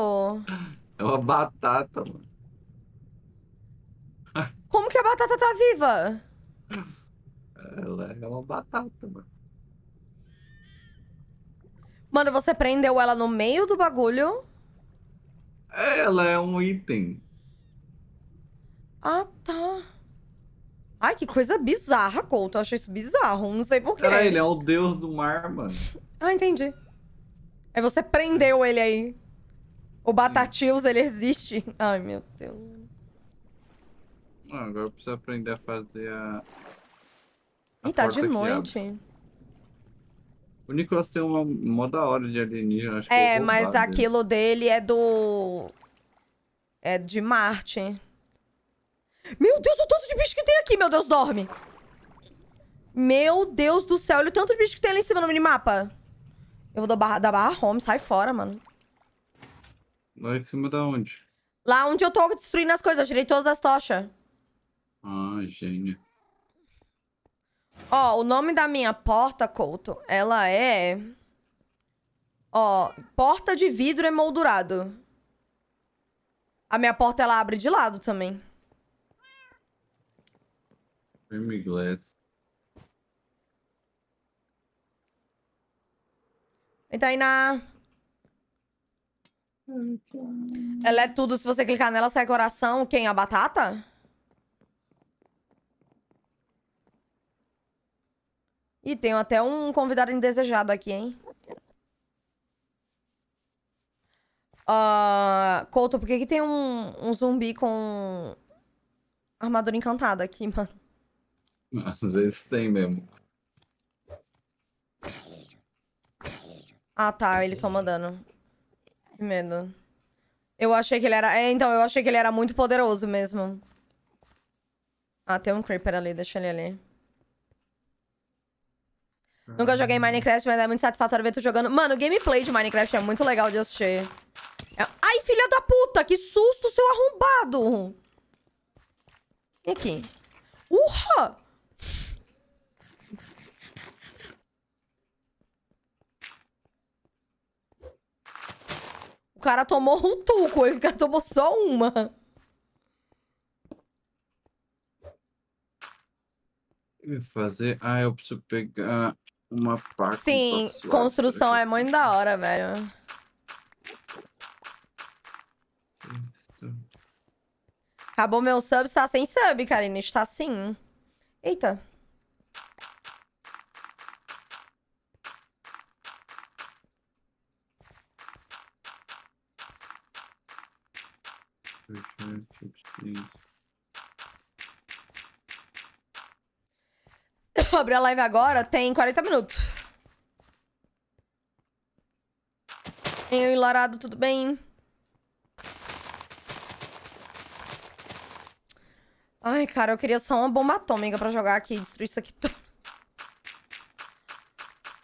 É uma batata, mano. Como que a batata tá viva? Ela é uma batata, mano. Mano, você prendeu ela no meio do bagulho? Ela é um item. Ah, tá. Ai, que coisa bizarra, Couto. Eu achei isso bizarro. Não sei porquê. Cara, ele é o deus do mar, mano. Ah, entendi. Aí você prendeu ele aí. O Batatios, ele existe. Ai, meu Deus. Ah, agora eu preciso aprender a fazer a. Ih, tá de noite. O Nicolas tem uma mó da hora de alienígena, acho É, mas dele. aquilo dele é do. É de Marte. Meu Deus, o tanto de bicho que tem aqui, meu Deus, dorme. Meu Deus do céu, olha o tanto de bicho que tem ali em cima no minimapa. Eu vou dar barra, da barra home, sai fora, mano. Lá em cima da onde? Lá onde eu tô destruindo as coisas, eu tirei todas as tochas. Ah, gênio. Ó, o nome da minha porta, Couto, ela é. Ó, porta de vidro emoldurado. A minha porta, ela abre de lado também. Frame Glass. Oi, Tainá. Ela é tudo, se você clicar nela, sai coração. Quem? A batata? Ih, tem até um convidado indesejado aqui, hein? Ah, Couto, por que, que tem um, um zumbi com armadura encantada aqui, mano? Às vezes tem mesmo. Ah, tá, ele toma dano. Que medo. Eu achei que ele era. É, então, eu achei que ele era muito poderoso mesmo. Ah, tem um Creeper ali, deixa ele ali. Nunca joguei Minecraft, mas é muito satisfatório ver tu jogando. Mano, o gameplay de Minecraft é muito legal de assistir. É- Ai, filha da puta! Que susto, seu arrombado! E aqui? Urra! O cara tomou um tuco, o cara tomou só uma. Fazer? Ah, eu preciso pegar Uma parte. Sim, construção é muito da hora, velho. Acabou meu sub, está sem sub, Karine. Está sim. Eita. Abrir a live agora, tem 40 minutos. Eu e Larado, tudo bem? Ai, cara, eu queria só uma bomba atômica pra jogar aqui e destruir isso aqui tudo.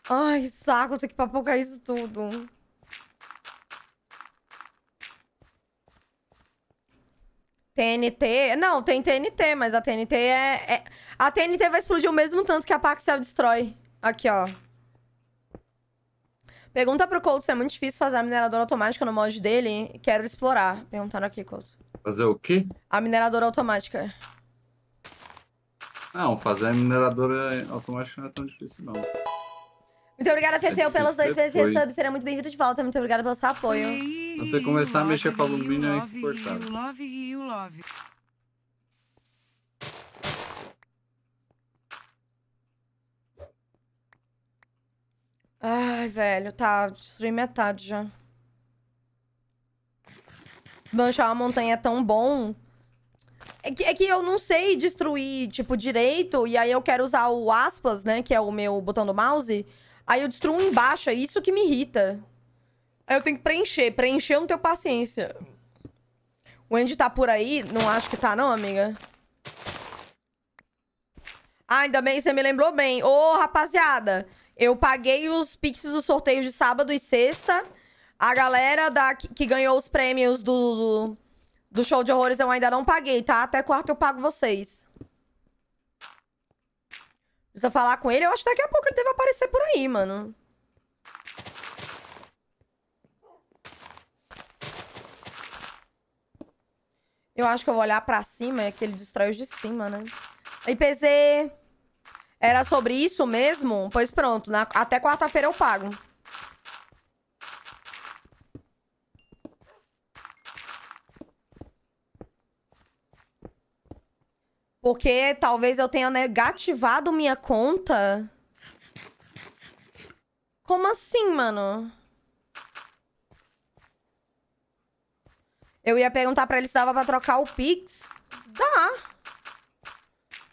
Ai, saco, tem que papocar isso tudo. TNT. Não, tem TNT, mas a TNT é, é... A TNT vai explodir o mesmo tanto que a Paxel destrói. Aqui, ó. Pergunta pro Colt se é muito difícil fazer a mineradora automática no mod dele. Quero explorar. Perguntaram aqui, Colt. Fazer o quê? A mineradora automática. Não, fazer a mineradora automática não é tão difícil, não. Muito obrigada, Fefeu, pelos dois meses de resub. Será muito bem-vindo de volta. Muito obrigada pelo seu apoio. Quando você começar a mexer com alumínio, é insuportável. Love, Rio, love. Ai, velho, tá. Destruí metade já. Manchar uma montanha é tão bom. É que, é que eu não sei destruir, tipo, direito. E aí eu quero usar o aspas, né? Que é o meu botão do mouse. Aí eu destruo embaixo. É isso que me irrita. Aí eu tenho que preencher. Preencher eu não tenho paciência. O Andy tá por aí? Não acho que tá, não, amiga. Ah, ainda bem, você me lembrou bem. Ô, rapaziada, eu paguei os pixels dos sorteios de sábado e sexta. A galera da, que, ganhou os prêmios do, do, do show de horrores eu ainda não paguei, tá? Até quarto eu pago vocês. Precisa falar com ele? Eu acho que daqui a pouco ele deve aparecer por aí, mano. Eu acho que eu vou olhar pra cima, é que ele destrói os de cima, né? IPZ... Era sobre isso mesmo? Pois pronto, na... até quarta-feira eu pago. Porque talvez eu tenha negativado minha conta. Como assim, mano? Eu ia perguntar pra ele se dava pra trocar o Pix. Dá.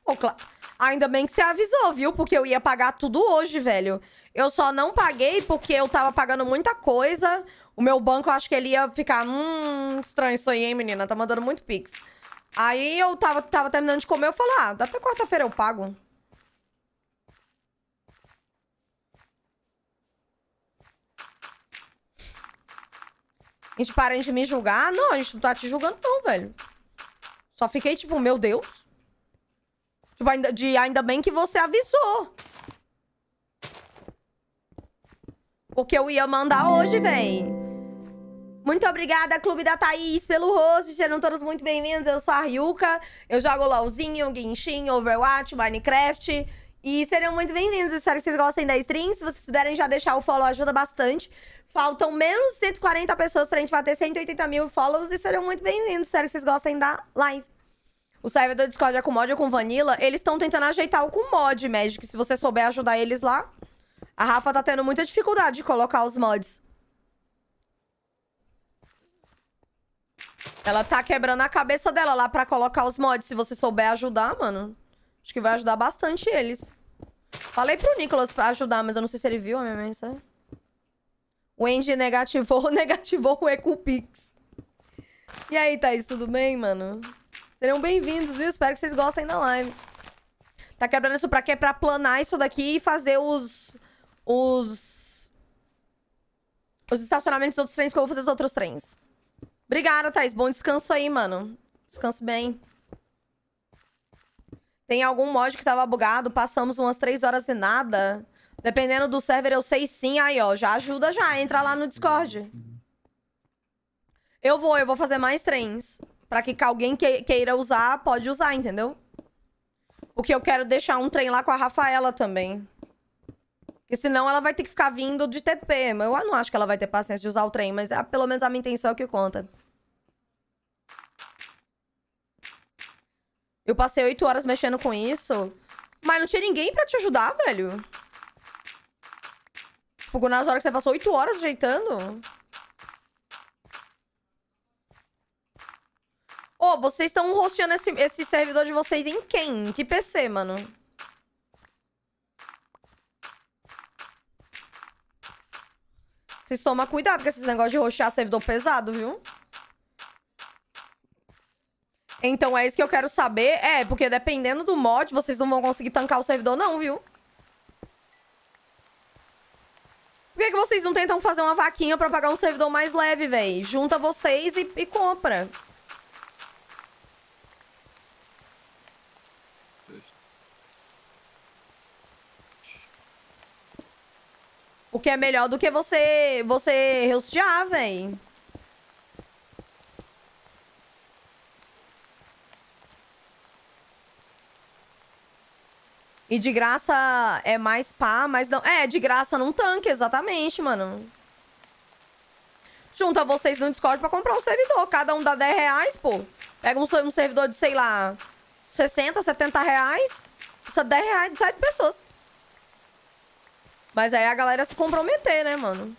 Oh, claro. Ainda bem que você avisou, viu? Porque eu ia pagar tudo hoje, velho. Eu só não paguei porque eu tava pagando muita coisa. O meu banco, eu acho que ele ia ficar... Hum, estranho isso aí, hein, menina? Tá mandando muito Pix. Aí eu tava, tava terminando de comer, eu falei, ah, até quarta-feira eu pago. Gente para de me julgar? Não, a gente não tá te julgando não, velho. Só fiquei tipo, meu Deus. Tipo, ainda, de, ainda bem que você avisou. Porque eu ia mandar hoje, véi. Muito obrigada, Clube da Thaís, pelo host. Sejam todos muito bem-vindos. Eu sou a Ryuka. Eu jogo LOLzinho, Genshin, Overwatch, Minecraft. E serão muito bem-vindos. Espero que vocês gostem da stream. Se vocês puderem já deixar o follow, ajuda bastante. Faltam menos de 140 pessoas pra gente bater 180 mil follows. E serão muito bem-vindos. Espero que vocês gostem da live. O server do Discord é com mod ou com vanilla. Eles estão tentando ajeitar o com mod, Magic. Se você souber ajudar eles lá. A Rafa tá tendo muita dificuldade de colocar os mods. Ela tá quebrando a cabeça dela lá pra colocar os mods. Se você souber ajudar, mano, acho que vai ajudar bastante eles. Falei pro Nicolas pra ajudar, mas eu não sei se ele viu a minha mensagem. O Andy negativou, negativou o Ecupix. E aí, Thaís, tudo bem, mano? Serão bem-vindos, viu? Espero que vocês gostem da live. Tá quebrando isso pra quê? Pra planar isso daqui e fazer os... Os... Os estacionamentos dos outros trens, que eu vou fazer os outros trens. Obrigada, Thaís. Bom descanso aí, mano. Descanso bem. Tem algum mod que tava bugado, passamos umas 3 horas e nada. Dependendo do server, eu sei sim. Aí, ó, já ajuda já. Entra lá no Discord. Eu vou, eu vou fazer mais trens. Pra que alguém que, queira usar, pode usar, entendeu? Porque eu quero deixar um trem lá com a Rafaela também. Porque senão ela vai ter que ficar vindo de TP. Mas eu não acho que ela vai ter paciência de usar o trem, mas é pelo menos a minha intenção é que conta. Eu passei oito horas mexendo com isso, mas não tinha ninguém pra te ajudar, velho. Tipo, nas horas que você passou oito horas ajeitando. Ô, oh, vocês estão hosteando esse, esse servidor de vocês em quem? Em que PC, mano? Vocês tomam cuidado com esses negócios de roxear servidor pesado, viu? Então é isso que eu quero saber. É, porque dependendo do mod, vocês não vão conseguir tancar o servidor não, viu? Por que, que vocês não tentam fazer uma vaquinha pra pagar um servidor mais leve, véi? Junta vocês e, e compra. O que é melhor do que você, você hostear, véi. E de graça é mais pá, mas não... É, de graça num tanque, exatamente, mano. Junta vocês no Discord pra comprar um servidor. Cada um dá 10 reais, pô. Pega um, servidor de, sei lá, 60, 70 reais. Custa 10 reais de 7 pessoas. Mas aí a galera se comprometer, né, mano?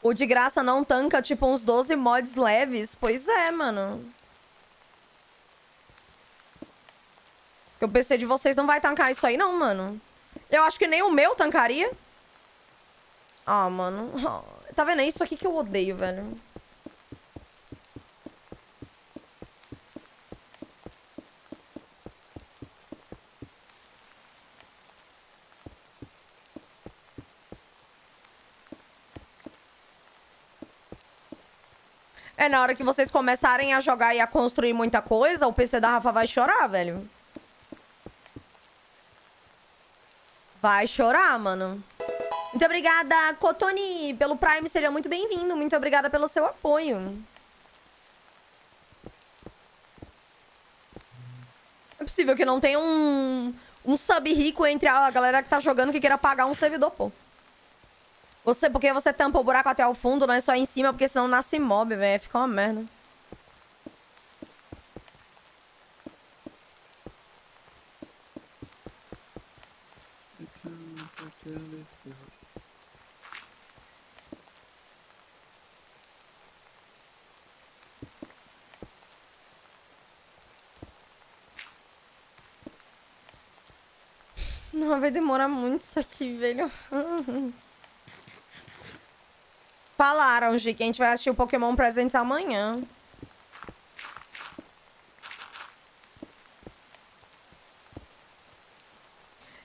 O de graça não tanca, tipo, uns 12 mods leves. Pois é, mano. O PC de vocês não vai tancar isso aí, não, mano. Eu acho que nem o meu tancaria. Ah, mano. Tá vendo? É isso aqui que eu odeio, velho. É, na hora que vocês começarem a jogar e a construir muita coisa, o PC da Rafa vai chorar, velho. Vai chorar, mano. Muito obrigada, Cotoni, pelo Prime. Seja muito bem-vindo. Muito obrigada pelo seu apoio. É possível que não tenha um, um sub rico entre a galera que tá jogando que queira pagar um servidor, pô. Você, porque você tampa o buraco até o fundo, não é só em cima, porque senão nasce mob, velho. Fica uma merda. Não, vai demorar muito isso aqui, velho. Falaram, Gi, que a gente vai assistir o Pokémon Presents amanhã.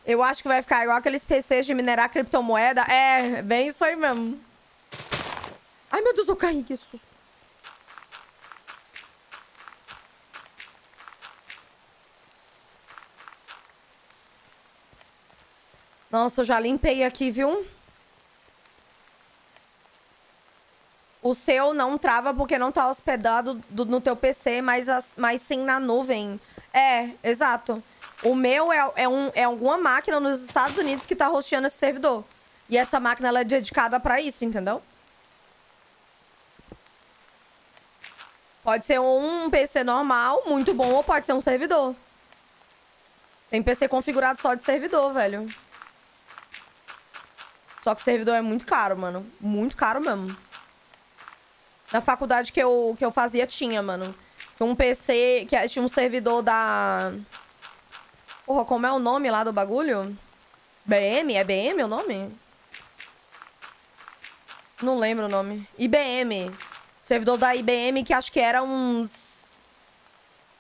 Eu acho que vai ficar igual aqueles PCs de minerar criptomoeda. É, bem isso aí mesmo. Ai, meu Deus, eu caí, que susto. Nossa, eu já limpei aqui, viu? O seu não trava porque não tá hospedado do, no teu PC, mas, as, mas sim na nuvem. É, exato. O meu é, é, um, é alguma máquina nos Estados Unidos que tá hosteando esse servidor. E essa máquina ela é dedicada para isso, entendeu? Pode ser um PC normal, muito bom, ou pode ser um servidor. Tem PC configurado só de servidor, velho. Só que servidor é muito caro, mano. Muito caro mesmo. Na faculdade que eu, que eu fazia tinha, mano. Tinha um PC, que tinha um servidor da... Porra, como é o nome lá do bagulho? BM? É BM o nome? Não lembro o nome. IBM. Servidor da IBM que acho que era uns...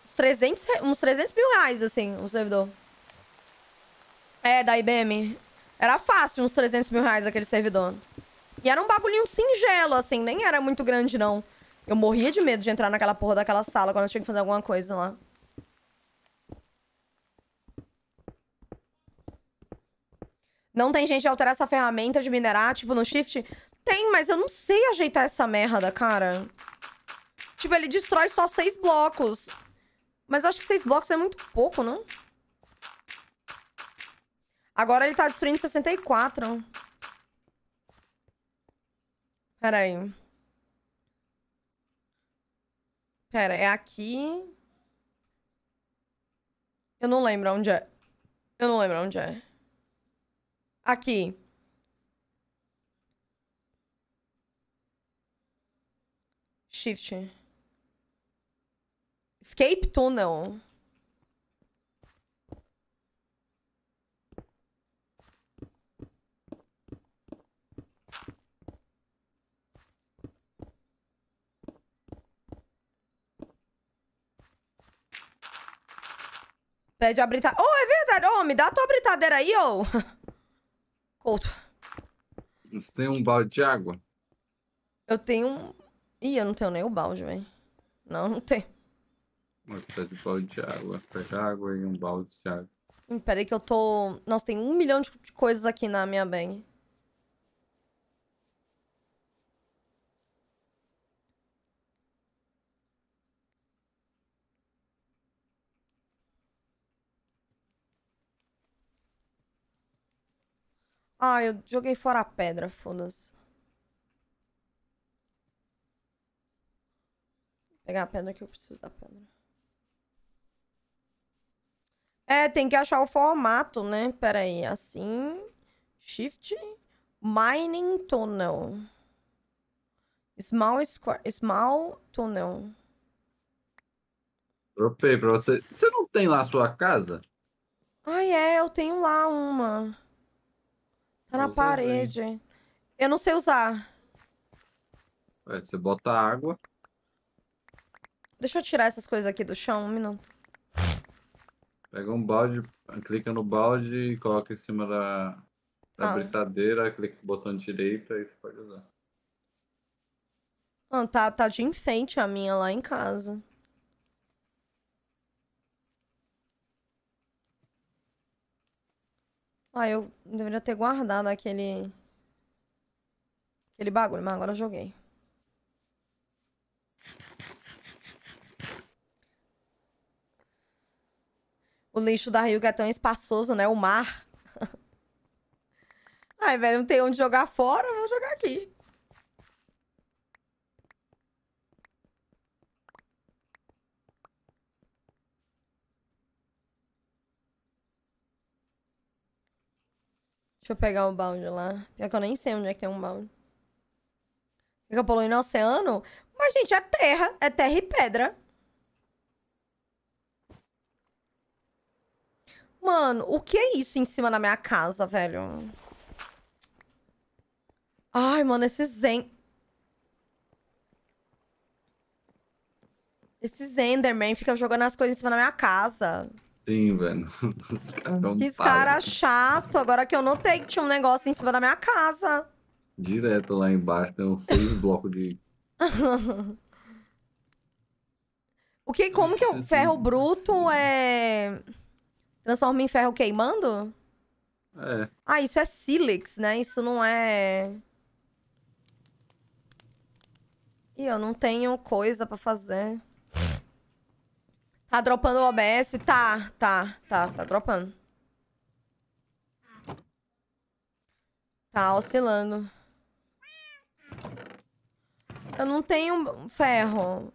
Uns 300, uns 300 mil reais, assim, o servidor. É, da IBM. Era fácil uns 300 mil reais aquele servidor. E era um bagulhinho singelo, assim, nem era muito grande, não. Eu morria de medo de entrar naquela porra daquela sala quando eu tinha que fazer alguma coisa lá. Não tem gente alterar essa ferramenta de minerar, tipo, no shift? Tem, mas eu não sei ajeitar essa merda, cara. Tipo, ele destrói só seis blocos. Mas eu acho que seis blocos é muito pouco, não? Agora ele tá destruindo 64. Pera aí. Pera, é aqui. Eu não lembro onde é. Eu não lembro onde é. Aqui. Shift. Escape Tunnel. Pede a britadeira. Oh, é verdade. Oh, me dá a tua britadeira aí, ô. Oh. Couto. Você tem um balde de água? Eu tenho um... Ih, eu não tenho nem o balde, velho. Não, não tenho. Vou precisar de balde de água. Pega água e um balde de água. Hum, peraí que eu tô... Nossa, tem um milhão de coisas aqui na minha bag. Ah, eu joguei fora a pedra, foda-se. Vou pegar a pedra que eu preciso da pedra. É, tem que achar o formato, né? Pera aí, assim... Shift... Mining Tunnel. Small, square, small Tunnel. Dropei pra você. Você não tem lá a sua casa? Ai, é, eu tenho lá uma. Tá na parede. Eu não sei usar. É, você bota água. Deixa eu tirar essas coisas aqui do chão, um minuto. Pega um balde, clica no balde e coloca em cima da, da Ah. britadeira, clica no botão direito e você pode usar. Ah, tá, tá de enfeite a minha lá em casa. Ah, eu deveria ter guardado aquele... Aquele bagulho, mas agora eu joguei. O lixo da Rio é tão espaçoso, né? O mar. Ai, velho, não tem onde jogar fora, vou jogar aqui. Deixa eu pegar o balde lá. Pior que eu nem sei onde é que tem um balde. Fica poluindo o oceano? Mas, gente, é terra. É terra e pedra. Mano, o que é isso em cima da minha casa, velho? Ai, mano, esse zen... Esses Enderman ficam jogando as coisas em cima da minha casa. Sim, velho. Que param. cara chato. Agora que eu notei que tinha um negócio em cima da minha casa. Direto lá embaixo, tem uns seis blocos de. O que, como que o Precisa ferro ser- bruto é... Transforma em ferro queimando? É, Ah, isso é sílex, né? Isso não é... Ih, eu não tenho coisa pra fazer. Tá dropando o OBS? Tá, tá, tá, tá dropando. Tá oscilando. Eu não tenho ferro.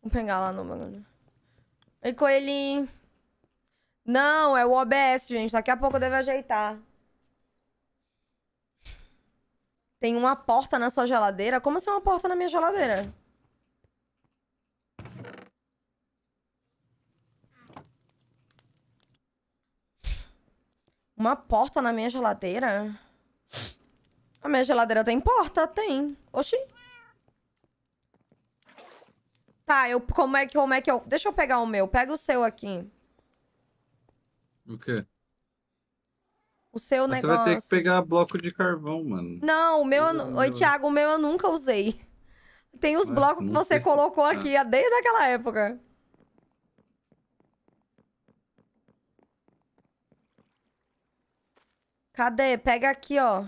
Vou pegar lá no bagulho. E ele... Não, é o OBS, gente. Daqui a pouco eu devo ajeitar. Tem uma porta na sua geladeira? Como assim uma porta na minha geladeira? Uma porta na minha geladeira? A minha geladeira tem porta? Tem. Oxi. Tá, eu, como, é que, como é que eu... Deixa eu pegar o meu. Pega o seu aqui. o quê? O seu Mas Você negócio. vai ter que pegar bloco de carvão, mano. Não, o meu... eu Oi. Thiago, o meu eu nunca usei. Tem os Ué, blocos que você colocou ah. aqui desde aquela época. Cadê? Pega aqui, ó.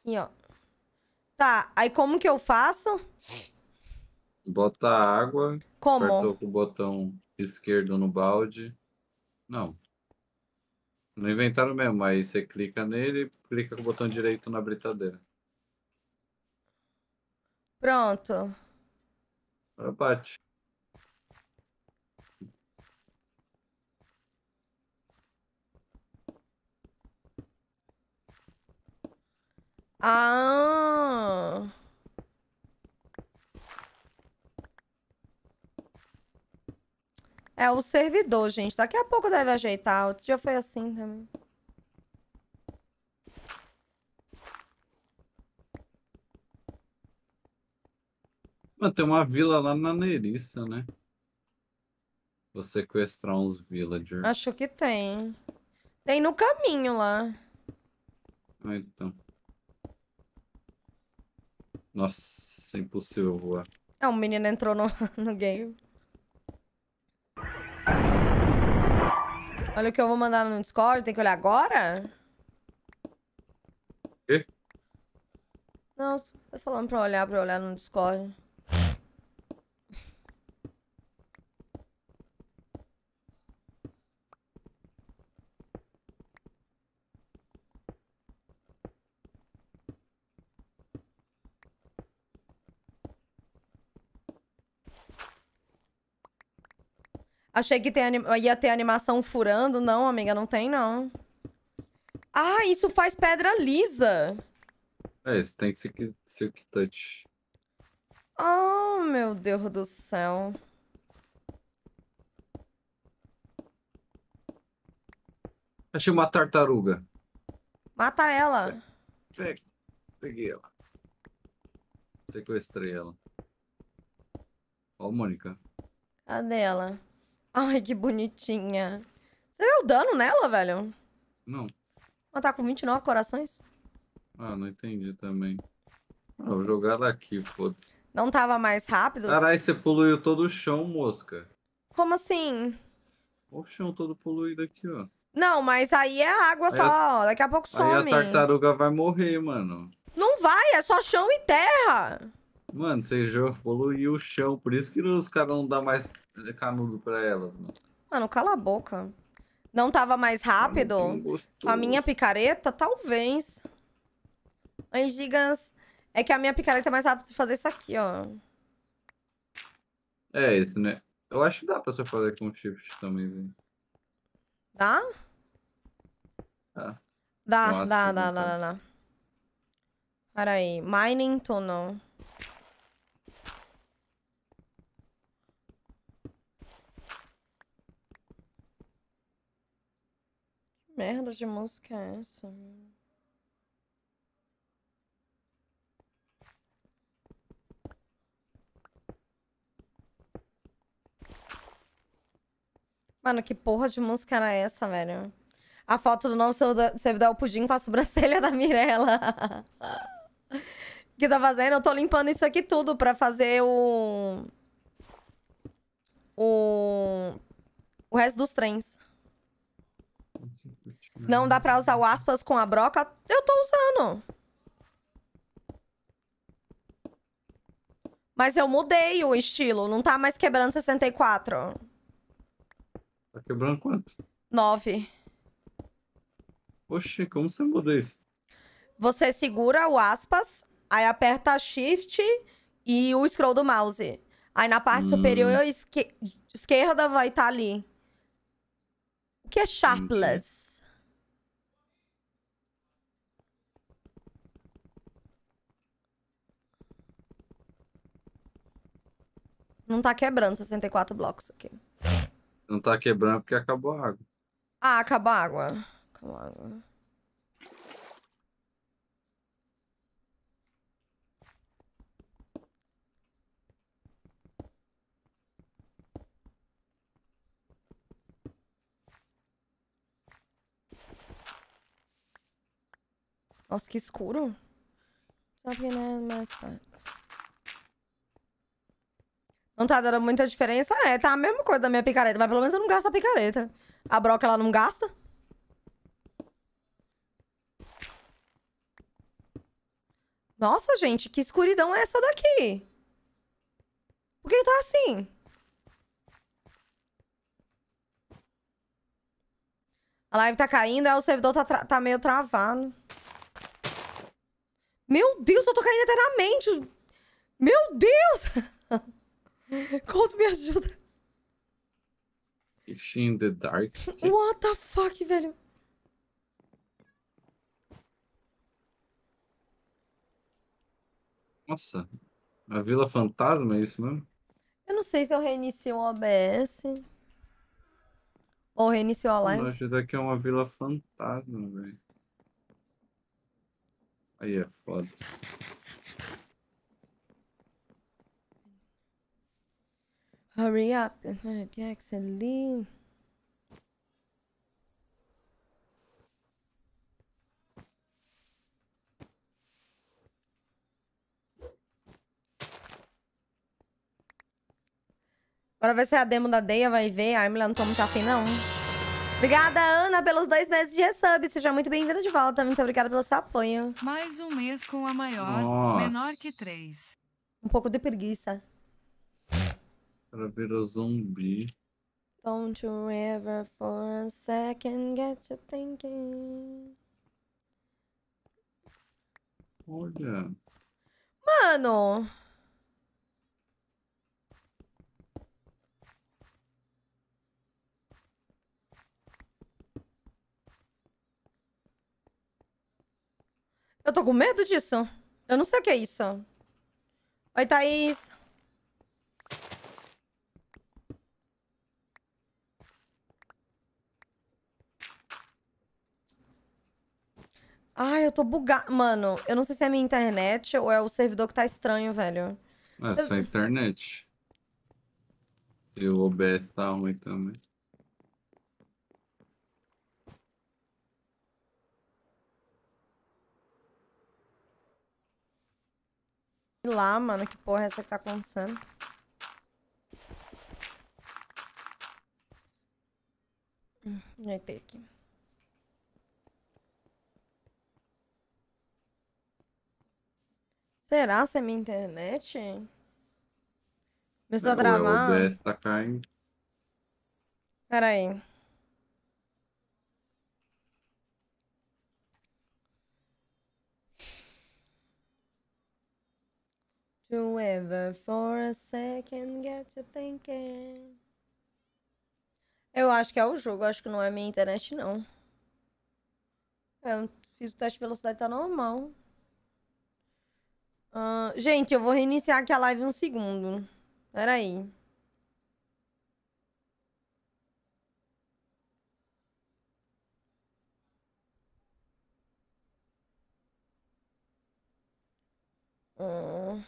Aqui, ó. Tá, aí como que eu faço? Bota a água, Como? apertou com o botão esquerdo no balde. Não. No inventário mesmo, aí você clica nele e clica com o botão direito na britadeira. Pronto. Agora bate. Ah. É o servidor, gente. Daqui a pouco deve ajeitar. Outro dia foi assim também. Mano, tem uma vila lá na Neiriça, né? Vou sequestrar uns villagers. Acho que tem. Tem no caminho lá. Ah, então. Nossa, impossível voar. É, um menino entrou no, no game. Olha o que eu vou mandar no Discord. Tem que olhar agora? Quê? Não, tô falando pra olhar, pra olhar no Discord. Achei que tem anim- ia ter animação furando. Não, amiga, não tem, não. Ah, isso faz pedra lisa. É, isso tem que ser Silk Touch. Oh, meu Deus do céu. Achei uma tartaruga. Mata ela. Pega. Peguei ela. Sequestrei ela. Ó, Mônica. Cadê ela? Ai, que bonitinha. Você deu dano nela, velho? Não. Ela tá com 29 corações? Ah, não entendi também. Ah, vou jogar ela aqui, foda-se. Não tava mais rápido? Caralho, você poluiu todo o chão, mosca. Como assim? Olha o chão todo poluído aqui, ó. Não, mas aí é água Aí só. Daqui a pouco Aí a some. tartaruga vai morrer, mano. Não vai, é só chão e terra. Mano, você já poluiu o chão, por isso que os caras não dão mais canudo pra elas, mano. Mano, cala a boca. Não tava mais rápido? Com a minha picareta? Talvez. Mas gigas. É que a minha picareta é mais rápida de fazer isso aqui, ó. É esse, né? Eu acho que dá pra você fazer com shift também, velho. Dá? Dá. Dá, Nossa, dá, dá, dá, dá, dá. Pera aí. Mining tunnel. Merda de música é essa? Mano, que porra de música era essa, velho? A foto do servidor servidor é o pudim com a sobrancelha da Mirella. O que tá fazendo? Eu tô limpando isso aqui tudo pra fazer o... O... O resto dos trens. Não dá pra usar o aspas com a broca? Eu tô usando. Mas eu mudei o estilo. Não tá mais quebrando 64. Tá quebrando quanto? 9. Oxi, como você muda isso? Você segura o aspas, aí aperta Shift e o scroll do mouse. Aí na parte Hum. superior esque- esquerda vai estar ali. O que é sharpless? Não tá quebrando 64 blocos aqui. Não tá quebrando porque acabou a água. Ah, acabou a água. Acabou a água. Nossa, que escuro. Sabe, né? Mas... tá. Não tá dando muita diferença? É, tá a mesma coisa da minha picareta, mas pelo menos eu não gasto a picareta. A broca, ela não gasta? Nossa, gente, que escuridão é essa daqui? Por que tá assim? A live tá caindo, aí o servidor tá, tá meio travado. Meu Deus, eu tô caindo eternamente. Meu Deus! Conto me ajuda. Is in the dark? What the fuck, velho? Nossa, a Vila Fantasma é isso mesmo? Eu não sei se eu reinicio o OBS. Ou reinicio a live. Nossa, isso aqui é uma Vila Fantasma, velho. Aí é foda. Hurry up. Jackson Lee. Agora vai ser a demo da Deia, vai ver. Ai, mulher, não tô muito afim, não. Obrigada, Ana, pelos dois meses de resub. Seja muito bem-vinda de volta. Muito obrigada pelo seu apoio. Mais um mês com a maior, Nossa. menor que três. Um pouco de preguiça. O cara virou zumbi. Don't you ever for a second get you thinking. Olha. Mano! Eu tô com medo disso. Eu não sei o que é isso. Oi, Thaís. Ai, eu tô bugada. Mano, eu não sei se é minha internet ou é o servidor que tá estranho, velho. É só a internet. E o OBS tá ruim também. Sei lá, mano, que porra é essa que tá acontecendo? Hum, Ajeitei aqui. Será se é minha internet? Começou a o travar? OBS tá caindo. Pera aí. To ever for a second get you thinking. Eu acho que é o jogo, acho que não é minha internet, não. Eu fiz o teste de velocidade, tá normal. Ah, gente, eu vou reiniciar aqui a live um segundo. Pera aí. Hum.